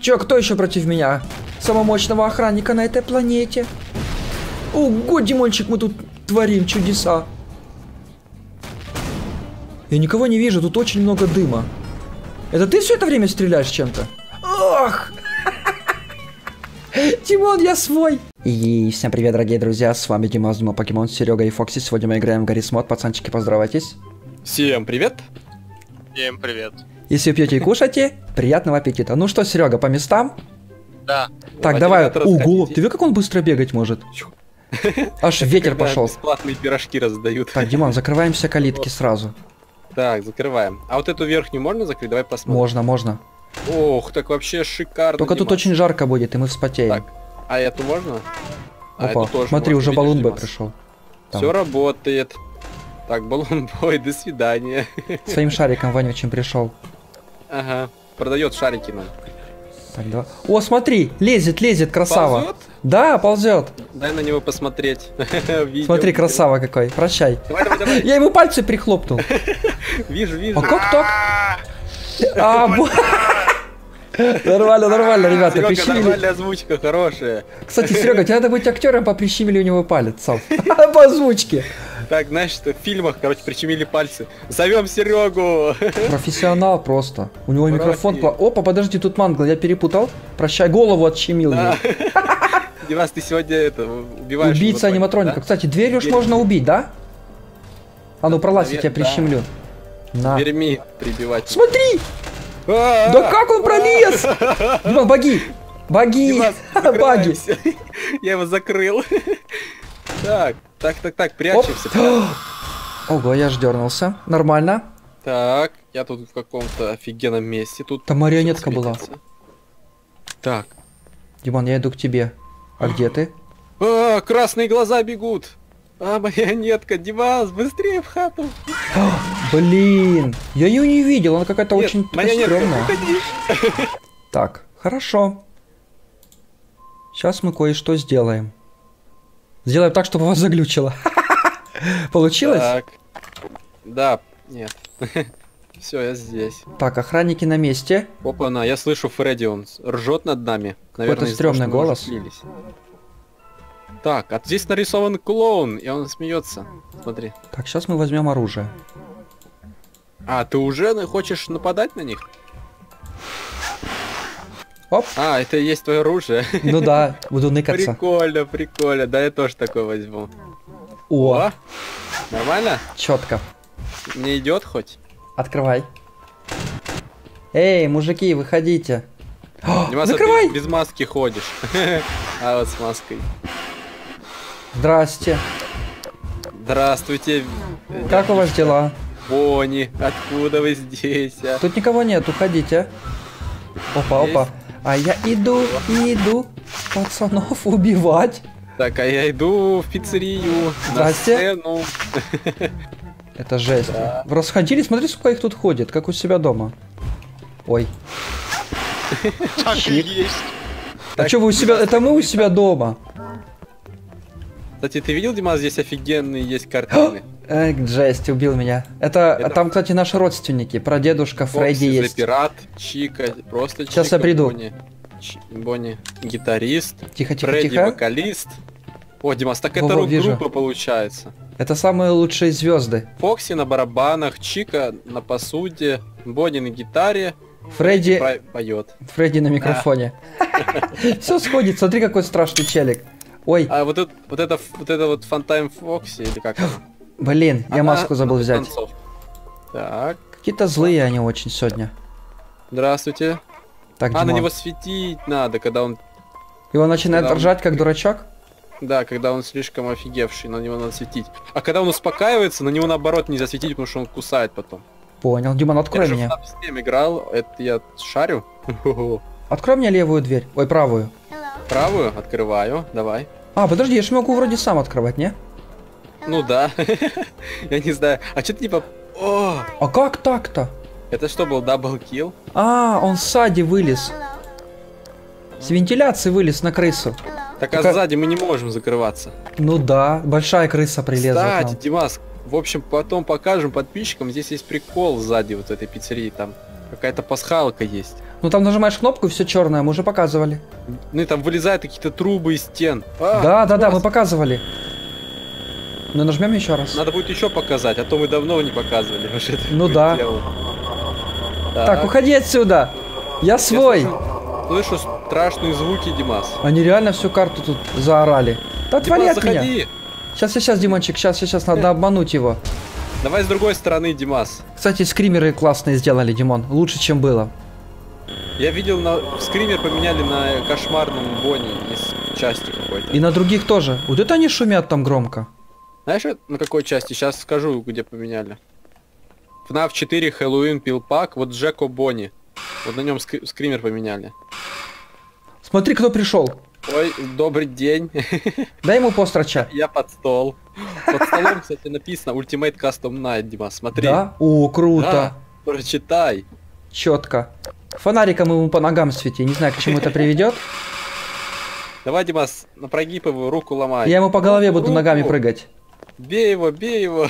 Чё, кто еще против меня? Самого мощного охранника на этой планете. Ого, Димончик, мы тут творим чудеса. Я никого не вижу, тут очень много дыма. Это ты все это время стреляешь чем-то? Ох! Димон, я свой! И всем привет, дорогие друзья, с вами Димас, Дима Покемон, Серега и Фокси. Сегодня мы играем в Гаррис Мод. Пацанчики, поздравайтесь. Всем привет. Всем привет. Если пьете и кушаете, приятного аппетита. Ну что, Серега, по местам? Да. Так, давай. Ого, расходитесь. ты видел, как он быстро бегать может? Аж ветер пошел. Бесплатные пирожки раздают. Так, закрываем все калитки сразу. Так, закрываем. А вот эту верхнюю можно закрыть? Давай посмотрим. Можно, можно. Ох, так вообще шикарно. Только тут очень жарко будет, и мы вспотеем. Так, а эту можно? А Опа, эту тоже смотри, можно. уже Видишь, баллон Б Димас? пришел. Там. Все работает. Так, баллон бой, до свидания. Своим шариком вонючим пришел. Ага. Продает шарики нам. Так, да. О, смотри, лезет, лезет, красава. Ползет? Да, ползет. Дай на него посмотреть. Смотри, красава какой. Прощай. Давай, давай, давай. Я ему пальцы прихлопнул. Вижу, вижу. А как так? А, Нормально, нормально, ребята, Серега, прищемили. нормальная озвучка, хорошая. Кстати, Серега, тебе надо быть актером, поприщемили у него палец, сам. По озвучке. Так, знаешь, что в фильмах, короче, причемили пальцы. Зовем Серегу. Профессионал просто. У него микрофон... Опа, подожди, тут мангл, я перепутал. Прощай, голову отщемил Да. Димас, ты сегодня это убиваешь. Убийца аниматроника. Кстати, дверь уж можно убить, да? А ну пролазь, я тебя да. прищемлю. На. Дверьми прибивать. Смотри! А, Да как он пролез? Диман, боги! Боги! Баги! Я его закрыл. Так, так, так, так, прячемся. Ого, я ж дернулся. Нормально. Так, я тут в каком-то офигенном месте. Тут Там марионетка была. Так. Димон, я иду к тебе. А где ты? А, красные глаза бегут. А, марионетка, Димас, быстрее в хату. Блин, я ее не видел, она какая-то очень стрёмная. Так, хорошо. Сейчас мы кое-что сделаем. Сделаем так, чтобы вас заглючило. Получилось? Так. Да, нет. Все, я здесь. Так, охранники на месте. Опа, на, я слышу Фредди, он ржет над нами. Наверное, стрёмный того, голос. Так, а здесь нарисован клоун, и он смеется. Смотри. Так, сейчас мы возьмем оружие. А, ты уже хочешь нападать на них? Оп. А, это и есть твое оружие. Ну да, буду ныкаться. Прикольно, прикольно. Да, я тоже такое возьму. О, Нормально? четко. Не идет хоть? Открывай. Эй, мужики, выходите. О, а закрывай! ты без маски ходишь. А вот с маской. Здрасте. Здравствуйте, Как у вас дела? Бонни. Откуда вы здесь? а? Тут никого нет, уходите. Опа, Есть? опа. А я иду, иду пацанов убивать. Так, а я иду в пиццерию. На Здрасте. сцену. Это жесть. Расходились, смотри, сколько их тут ходит, как у себя дома. Ой. Так и есть. А что вы у себя? Это мы у себя дома. Кстати, ты видел, Дима, здесь офигенные есть картины? Эх, жесть, убил меня. Это, Это- там, кстати, наши родственники. Прадедушка Фредди Фокси, The есть. Пират, Чика, просто Сейчас Чика, я приду. Бонни, Ч- Бонни, гитарист, Тихо, тихо, Фредди, тихо. вокалист. О, Димас, так это Во-во, вижу. рок-группа получается. Это самые лучшие звезды. Фокси на барабанах, Чика на посуде, Бонни на гитаре, Фредди, Про- поет. Фредди на микрофоне. Все сходит, смотри, какой страшный челик. Ой, А вот это, вот это, вот это вот Фантайм Фокси или как? она? блин, я маску забыл взять. Так, Какие-то злые они очень сегодня. здравствуйте. Так, А, на него светить надо, когда он, Его начинает Да. ржать, как дурачок? да, когда он слишком офигевший, на него надо светить. А когда он успокаивается, на него наоборот нельзя светить, потому что он кусает потом. Понял. Димон, открой я же мне. в FNAF 7 играл, это я шарю. Открой мне левую дверь. Ой, правую. Правую открываю, давай. А, подожди, я же могу вроде сам открывать, не? Ну да. Я не знаю. А что ты типа... О, А как так-то? это что был double kill? А, он сзади вылез. С вентиляции вылез на крысу. Так а Такая- сзади мы не можем закрываться. Ну да, большая крыса прилезла Кстати. Димас, в общем, потом покажем подписчикам. Здесь есть прикол сзади вот этой пиццерии. Там какая-то пасхалка есть. Ну там нажимаешь кнопку, и все черное, мы уже показывали. Ну и там вылезают какие-то трубы из стен. А, да, да, да, мы показывали. Ну нажмем еще раз. Надо будет еще показать, а то мы давно не показывали. уже Ну да. дело. Так, уходи отсюда. Я Я свой. слышу, слышу страшные звуки, Димас. Они реально всю карту тут заорали. Да отвали Димас, от меня. заходи. Сейчас, сейчас, Димончик, сейчас, сейчас, надо обмануть его. Давай с другой стороны, Димас. Кстати, скримеры классные сделали, Димон. Лучше, чем было. Я видел, на... скример поменяли на кошмарном Бонни из части какой-то. И на других тоже. Вот это они шумят там громко. Знаешь, на какой части? Сейчас скажу, где поменяли. FNAF 4 Хэллоуин Пилпак, вот Джеко Бонни. Вот на нем скример поменяли. Смотри, кто пришел. Ой, добрый день. Дай ему построча. Я под стол. Под столом, кстати, написано Ultimate Custom Night, Дима, смотри. Да? О, круто. Да, прочитай. Четко. Фонариком ему по ногам свети. Не знаю, к чему это приведет. Давай, Димас, на прогиб его руку ломай. Я ему по голове буду Руку. ногами прыгать. Бей его, бей его.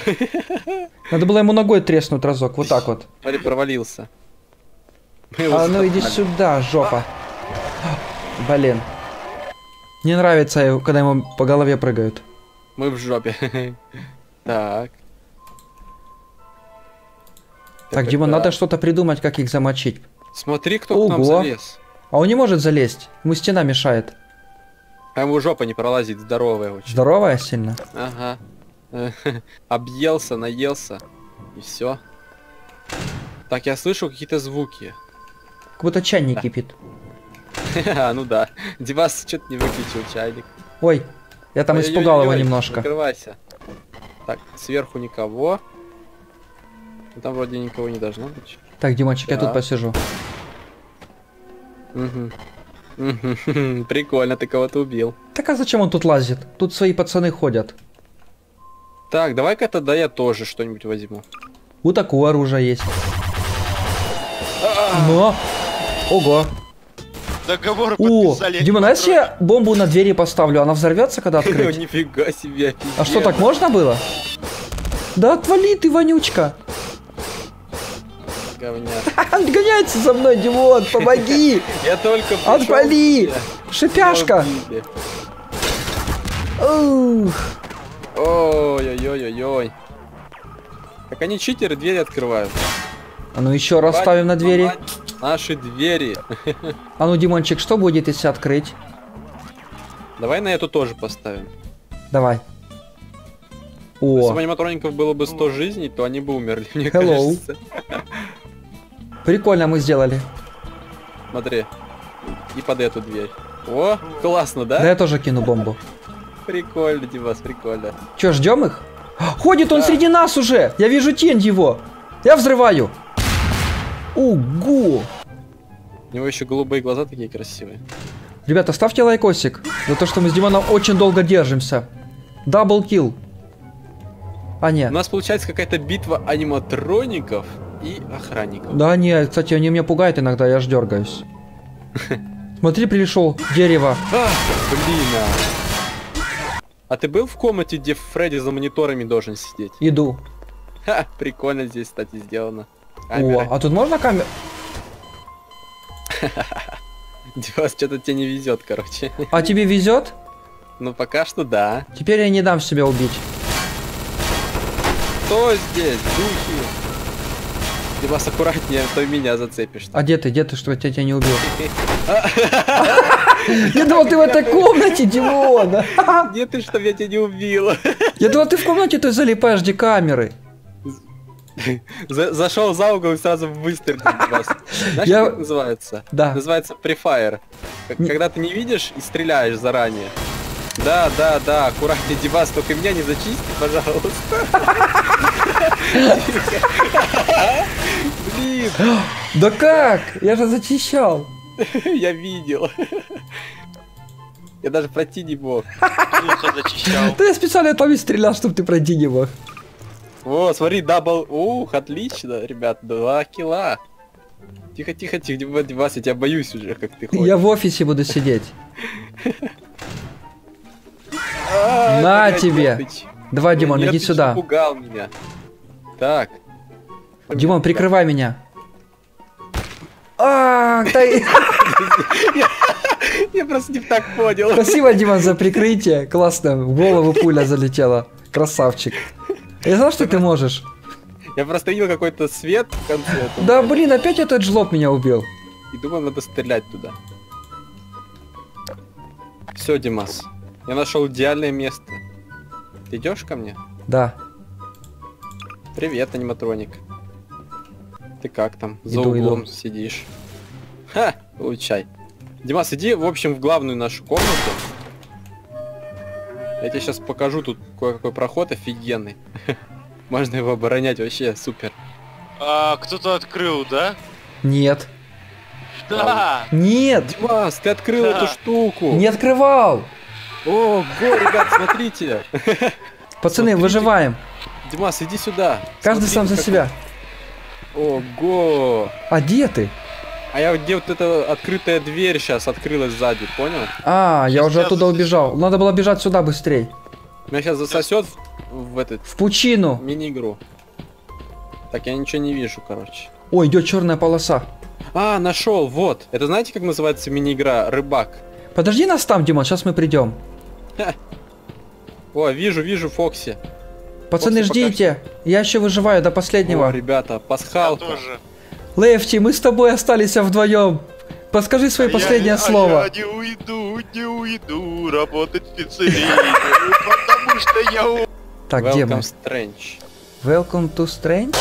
Надо было ему ногой треснуть разок. Вот так вот. Смотри, провалился. А ну иди сюда, жопа. Блин. Не нравится, когда ему по голове прыгают. Мы в жопе. Так. Так, Дима, надо что-то придумать, как их замочить. Смотри, кто к нам Ого. залез. А он не может залезть. Ему стена мешает. А ему жопа не пролазит, здоровая очень. Здоровая сильно. Ага. Объелся, наелся. И все. Так, я слышу какие-то звуки. Как будто чайник Да. кипит. А, ну да. Дивас что-то не выключил чайник. Ой, я там Ой-ой-ой, испугал его немножко. Закрывайся. Так, сверху никого. Ну, Там вроде никого не должно быть. Так, Димончик, я тут Да. посижу. Мгм. Прикольно, ты кого-то убил. Так а зачем он тут лазит? Тут свои пацаны ходят. Так, давай-ка тогда я тоже что-нибудь возьму. У такого оружия есть. Но! Ого! Договор О, подписали. Дима, ну если я бомбу на двери поставлю, она взорвется, когда открыть? Нифига себе, А что, так можно было? Да отвали ты, вонючка! Говняк. Он гоняется за мной, Димон, помоги! Я только Отвали! Шипяшка! Ух. Ой-ой-ой-ой-ой. Как они читеры двери открывают. А ну еще раз ставим на двери. Наши двери. А ну, Димончик, что будет, если открыть? Давай на эту тоже поставим. Давай. Если бы О, аниматроников было бы 100 жизней, то они бы умерли, мне Hello. кажется. прикольно мы сделали. Смотри. И под эту дверь. О, классно, да? Да я тоже кину бомбу. Прикольно, Димас, прикольно. Че, ждем их? Ходит он среди нас уже! Я вижу тень его! Я взрываю! Ого! У него еще голубые глаза такие красивые. Ребята, ставьте лайкосик за то, что мы с Димоном очень долго держимся. Double kill. А, У нет. нас получается какая-то битва аниматроников и охранников. Да, не, кстати, они меня пугают иногда, я аж дергаюсь. Смотри, пришел дерево. А, блин, а. А ты был в комнате, где Фредди за мониторами должен сидеть? Иду. Ха, прикольно здесь, кстати, сделано. О, Камеры. а тут можно камеру? Димас, что-то тебе не везет, короче. А тебе везет? Ну, пока что да. Теперь я не дам себя убить. Кто здесь? Духи. Димас, аккуратнее, а то меня зацепишь. А где ты, где ты, что я тебя не убил? Я думал, ты в этой комнате, Димон. Где ты, чтобы я тебя не убил? Я думал, ты в комнате той залипаешь, где камеры. За- Зашел за угол и сразу выстрелил вас. Знаешь, Я- как называется? Да. Называется префайр. Когда ты не видишь и стреляешь заранее. Да, да, да, аккуратнее, Димас, только меня не зачисти, пожалуйста. Блин, Да как? Я же зачищал. я видел. Я даже пройти не мог. Да я специально там и стрелял, чтобы ты пройти не мог. О, смотри, double. Ух, отлично, ребят, два kill а. Тихо, тихо, тихо, Дима- Димас, я тебя боюсь уже, как ты ходишь. Я в офисе буду сидеть. А, На тебе. Давай, Димон, иди сюда. Напугал меня. Так. Димон, прикрывай меня. А, Я просто не так понял. Спасибо, Димон, за прикрытие. Классно. В голову пуля залетела. Красавчик. Я знал, что ты можешь. Я просто видел какой-то свет в конце. Да блин, опять этот жлоб меня убил. И думал, надо стрелять туда. Все, Димас. Я нашел идеальное место. Ты идешь ко мне? Да. Привет, аниматроник. Ты как там? За Иду, углом иду. сидишь. Ха, получай. Димас, иди, в общем, в главную нашу комнату. Я тебе сейчас покажу тут кое-какой проход офигенный. Можно его оборонять вообще супер. А, кто-то открыл, да? Нет. Да! Нет. Димас, ты открыл Да. эту штуку. Не открывал. Ого, ребят, смотрите. Пацаны, Смотрите. выживаем. Димас, иди сюда. Каждый Смотри, сам за как- себя. Ого. А где ты? А я где вот эта открытая дверь сейчас открылась сзади, понял? А, я Сейчас уже оттуда засосу. убежал. Надо было бежать сюда быстрей. Меня сейчас засосет в, в этот В пучину. мини-игру. Так, я ничего не вижу, короче. Ой, идет черная полоса. А, нашел, вот. Это знаете, как называется мини-игра? Рыбак. Подожди нас там, Димон, сейчас мы придем. О, вижу, вижу Фокси. Пацаны, пока ждите. Я еще выживаю до О, последнего. ребята, Я пасхалка. тоже. Лефти, мы с тобой остались вдвоем. Подскажи свое А я- последнее а слово. Я не уйду, не уйду работать в пиццерии, потому что я Так, где мы? Welcome Strange. Welcome to Strange.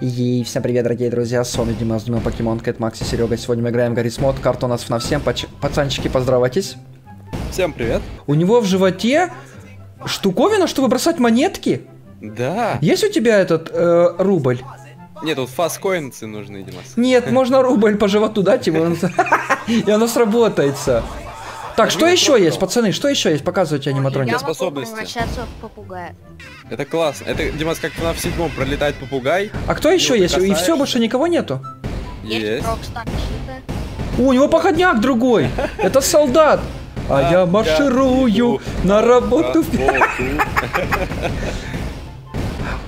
И всем привет, дорогие друзья, с вами Дима, с Дима Покемон, Кэт, Макс и Серега. Сегодня мы играем в Гаррис Мод, карта у нас на всем. Пач- Пацанчики, поздравайтесь. Всем привет. У него в животе штуковина, чтобы бросать монетки. Да. Есть у тебя этот э, рубль? Нет, тут фаскоинцы нужны, Димас. Нет, можно рубль по животу дать ему, и оно сработается. Так, что еще есть, пацаны, что еще есть? Показывайте Я аниматроник. могу способности. превращаться в попугая. Это классно. Это, Димас, как на в седьмом пролетает попугай. А кто еще есть? И все, больше никого нету? Есть. О, у него походняк другой. Это солдат. А я марширую на работу.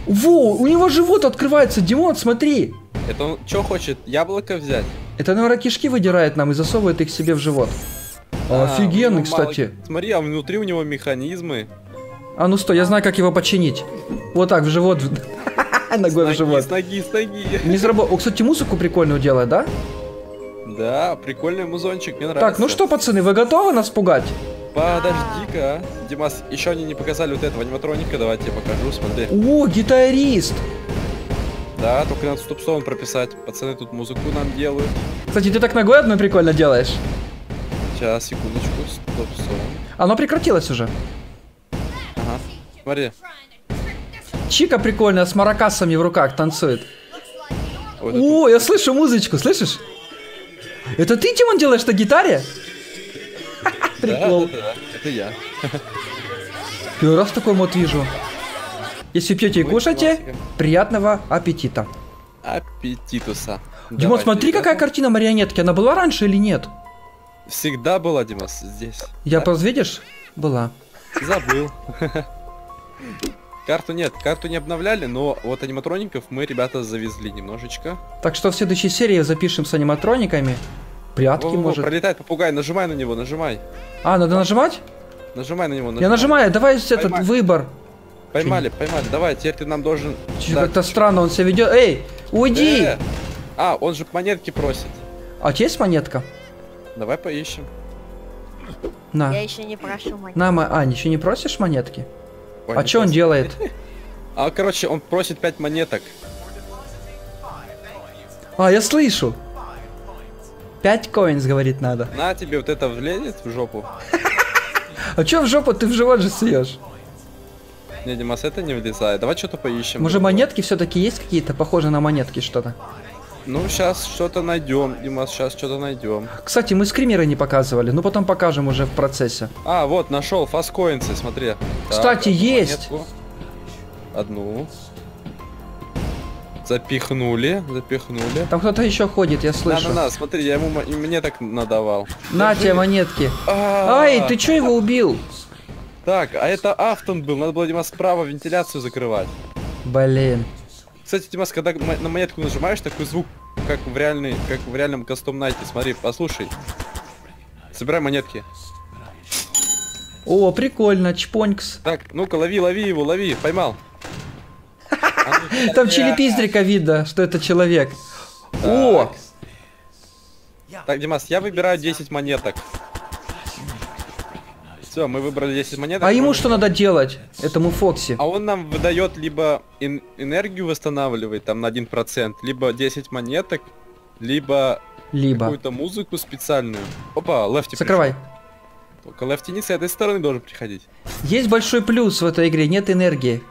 Во, у него живот открывается, Димон, смотри. Это он что хочет? Яблоко взять? Это, наверное, кишки выдирает нам и засовывает их себе в живот. А, Офигенный, у него мало- кстати. Смотри, а внутри у него механизмы. А ну стой, я знаю, как его починить. Вот так, в живот. Ногой в живот. с ноги, с ноги. Не сработал. О, кстати, музыку прикольную делает, да? Да, прикольный музончик, мне нравится. Так, ну что, пацаны, вы готовы нас пугать? Подожди-ка. Димас, еще они не показали вот этого аниматроника, давайте я покажу, смотри. О, гитарист. Да, только надо стоп-сон прописать. Пацаны тут музыку нам делают. Кстати, ты так ногой одной прикольно делаешь. Сейчас, секундочку, стоп-сон. Оно прекратилось уже. Ага. Смотри. Чика прикольная, с маракасами в руках танцует. Это О, я слышу музычку, слышишь? Это ты, Тимон, делаешь на гитаре? Прикол. да, да, это я. Первый раз такой мод вижу. Если пьете и кушаете, приятного аппетита. Аппетитуса. Димон, смотри, какая картина марионетки. Она была раньше или нет? Всегда была, Димас, здесь. Я Да, просто видишь? Была. Забыл. Карту нет, карту не обновляли, но вот аниматроников мы, ребята, завезли немножечко. Так что в следующей серии запишем с аниматрониками. Прятки, Во-во-во, может. пролетает попугай, нажимай на него, нажимай. А, надо нажимать? Нажимай на него, нажимай. Я нажимаю, давай этот Поймай. выбор. Поймали, поймали. Давай, теперь ты нам должен... Чё, дать- Как-то странно он себя ведет. Эй, Уйди! Э! А, он же монетки просит. А у тебя есть монетка? Давай поищем. На. Я еще не прошу монет. На, а, ничего не просишь монетки? Ой, а что он делает? А, короче, он просит 5 монеток. А, я слышу. Пять коинс, говорит, надо. На тебе вот это влезет в жопу. А чё в жопу ты в живот же съешь? Не, Димас, это не влезает. Давай что-то поищем. Может, монетки все-таки есть какие-то, похожие на монетки что-то? Ну, сейчас что-то найдем, Димас, сейчас что-то найдем. Кстати, мы скримеры не показывали, ну потом покажем уже в процессе. А, вот, нашел, фаскоинсы, смотри. Так, Кстати, одну есть. монетку. Одну. Запихнули, запихнули. Там кто-то еще ходит, я слышу. На-на-на, смотри, я ему мне так надавал. На тебе монетки. А, Ай, ты чё его убил? Так, а это Афтон был, надо было, Димас, справа вентиляцию закрывать. Блин. Кстати, Димас, когда на монетку нажимаешь, такой звук, как в реальной, как в реальном кастом найте. Смотри, послушай. Собирай монетки. О, прикольно, чпонькс. Так, ну-ка, лови, лови его, лови, поймал. Там челепиздрика видно, что это человек. О, Так, Димас, я выбираю 10 монеток. Все, мы выбрали 10 монеток. а ему что надо делать? Этому Фокси. А он нам выдает либо эн- энергию восстанавливает там на 1%, либо 10 монеток, либо Либо. какую-то музыку специальную. Опа, лефти Закрывай. пришел. Только лефти не с этой стороны должен приходить. Есть большой плюс в этой игре, нет энергии.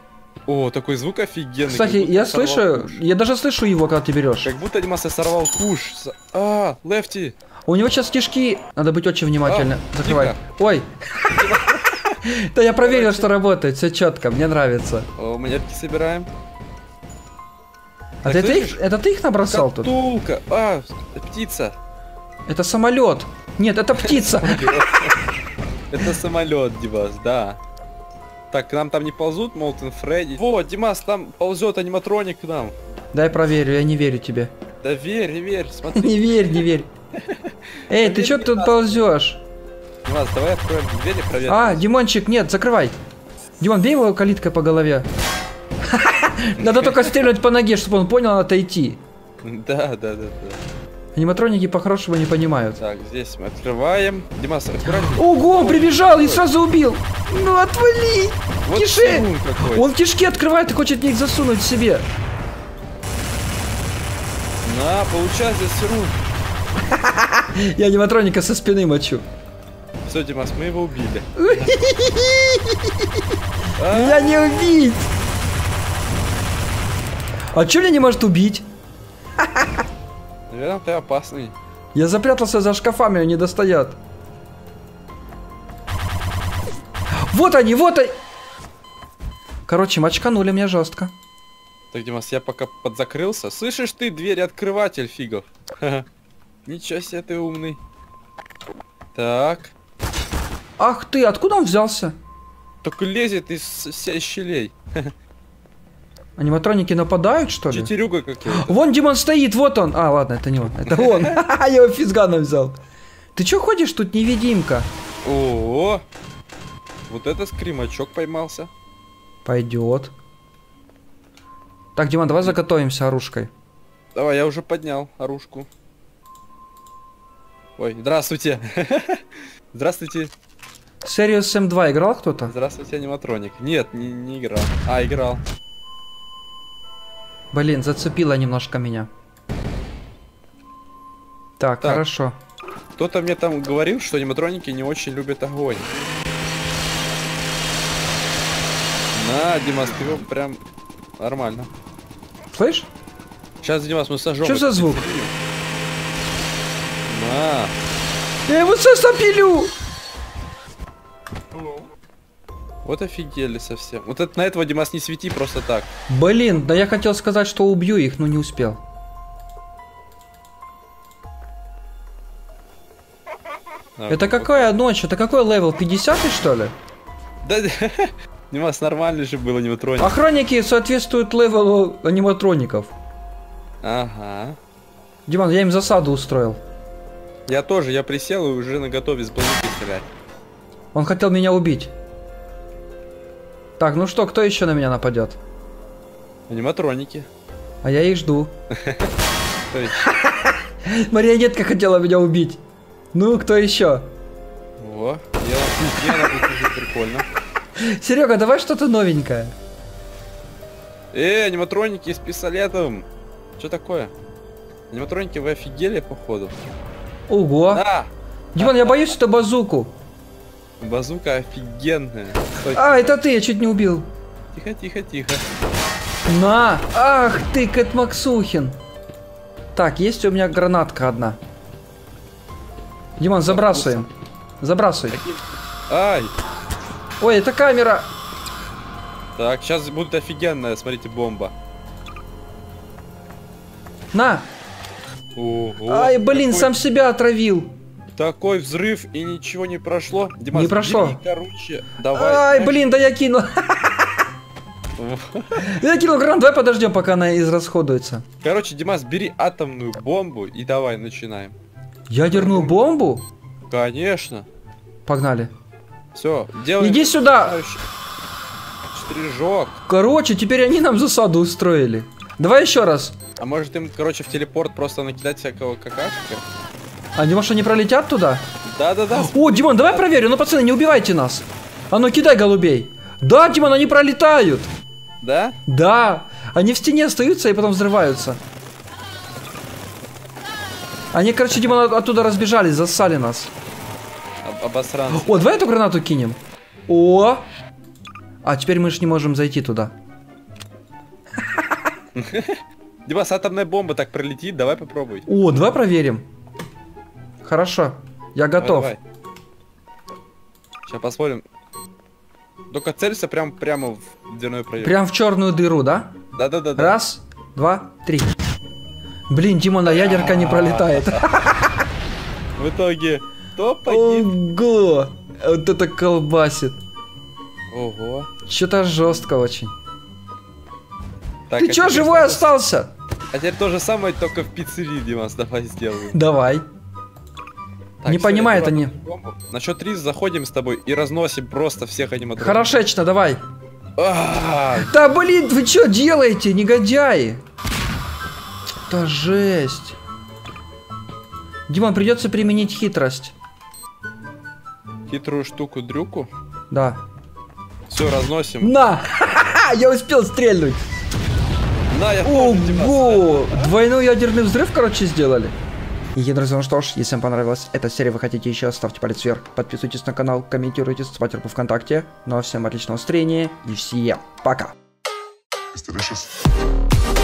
О, такой звук офигенный. Кстати, я слышу, куш. я даже слышу его, когда ты берешь. Как будто Димас я сорвал куш. А, лефти. У него сейчас кишки, надо быть очень внимательным. А, Закрывай. Ой. Да я проверил, что работает, все четко, мне нравится. О, монетки собираем. А слышишь? их, это ты их набросал тут? Катулка. А, птица. Это самолет. Нет, это птица. Это самолет, Димас, да. Так, к нам там не ползут, Молтон Фредди. Во, Димас, там ползет аниматроник к нам. Дай проверю, я не верю тебе. Да верь, верь, смотри. Не верь, не верь. Эй, ты что тут ползешь? Димас, давай откроем дверь и проверим. А, Димончик, нет, закрывай. Димон, бей его калиткой по голове. Надо только стрелять по ноге, чтобы он понял, надо идти. Да, да, да, да. Аниматроники по-хорошему не понимают. Так, здесь мы открываем. Димас, аккуратнее. Ого, он прибежал и сразу убил. Ну отвали. Вот Киши. Он кишки открывает и хочет них засунуть себе. На, получай здесь. Я аниматроника со спины мочу. Все, Димас, мы его убили. Меня не убить. А че меня не может убить? Наверное, ты опасный. Я запрятался за шкафами, они достают. Вот они, вот они. Короче, мочканули меня жестко. Так, Димас, я пока подзакрылся. Слышишь ты, дверь открыватель, фигов. Ничего себе ты умный. Так. Ах ты, откуда он взялся? Только лезет из всех щелей. Аниматроники нападают, что ли? Четырюга какой-то. Вон Димон стоит, вот он. А, ладно, это не он, это он. Я его физганом взял. Ты чё ходишь тут, невидимка? О, вот это скримачок поймался. Пойдет. Так, Димон, давай заготовимся оружкой. Давай, я уже поднял оружку. Ой, здравствуйте. Здравствуйте. Serious Sam 2 играл кто-то? Здравствуйте, аниматроник. Нет, не, не играл. А, играл. Блин, зацепило немножко меня. Так, Так. хорошо. Кто-то мне там говорил, что аниматроники не очень любят огонь. На, Димас, ты прям нормально. Слышь? Сейчас, Димас, мы сожжем. Чё за звук? пиццерию. На. Я его сосопилю! Вот офигели совсем. Вот это, на этого, Димас, не свети просто так. Блин, да я хотел сказать, что убью их, но не успел. А, Это вот- какая ночь? Это какой level? 50 что ли? Да, Димас, нормально же был аниматроник. Охранники соответствуют level у аниматроников. Ага. Диман, я им засаду устроил. Я тоже, я присел и уже на готове с базуки стрелять. Он хотел меня убить. Так, ну что, кто еще на меня нападет? Аниматроники. А я их жду. Марионетка хотела меня убить. Ну, кто еще? Во, дело прикольно. Серега, давай что-то новенькое. Э, аниматроники с пистолетом. Что такое? Аниматроники, вы офигели, походу? Ого. Да! Димон, я боюсь эту базуку. Базука офигенная. Стой, А, это ты, я чуть не убил. Тихо, тихо, тихо. На! Ах ты, Кэт Максухин. Так, есть у меня гранатка одна. Димон, забрасываем. Забрасывай. Ай! Ой, это камера. Так, сейчас будет офигенная, смотрите, бомба. На! Ого, Ай, блин, такой- сам себя отравил. Такой взрыв и ничего не прошло. Димас, Не прошло. бери, короче, давай. Ай, знаешь, блин, да я кинул. Я кинул гранат, давай подождем, пока она израсходуется. Короче, Димас, бери атомную бомбу и давай начинаем. Ядерную бомбу? Конечно. Погнали. Все, делаем. Иди сюда. Штрижок. Короче, теперь они нам засаду устроили. Давай еще раз. А может им, короче, в телепорт просто накидать всякого какашки? А не может они пролетят туда? Да-да-да. О, Димон, давай проверим. Ну, пацаны, не убивайте нас. А ну, кидай голубей. Да, Димон, они пролетают. Да? Да. Они в стене остаются и потом взрываются. Они, короче, Димон, от- оттуда разбежались, зассали нас. Об- обосранцы. О, давай эту гранату кинем. О! А теперь мы же не можем зайти туда. Димас, атомная бомба так пролетит, давай попробуй. О, давай проверим. Хорошо. Я готов. Сейчас посмотрим. Только целься прям прямо в дверной проем. Прям в черную дыру, да? Да-да-да. Раз, два, три. Блин, Димон, а ядерка не пролетает. В итоге, кто погиб? Ого! Вот это колбасит. Ого. Что-то жестко очень. Так, Ты чё, живой остался? А теперь то же самое, только в пиццерии, Димас, давай сделаем. Давай. Так, Не всё, понимает они. На счет три заходим с тобой и разносим просто всех аниматоров. Хорошечно, давай. А, Да блин, вы что делаете, негодяи? Да жесть. Димон, придется применить хитрость. Хитрую штуку дрюку. Да. Все, разносим. На! Я успел стрельнуть. На, я Ого! Двойной ядерный взрыв, короче, сделали. И, друзья, ну что ж, если вам понравилась эта серия, вы хотите еще, ставьте палец вверх, подписывайтесь на канал, комментируйте, ставьте по ВКонтакте. Ну а всем отличного настроения и всем пока! Delicious.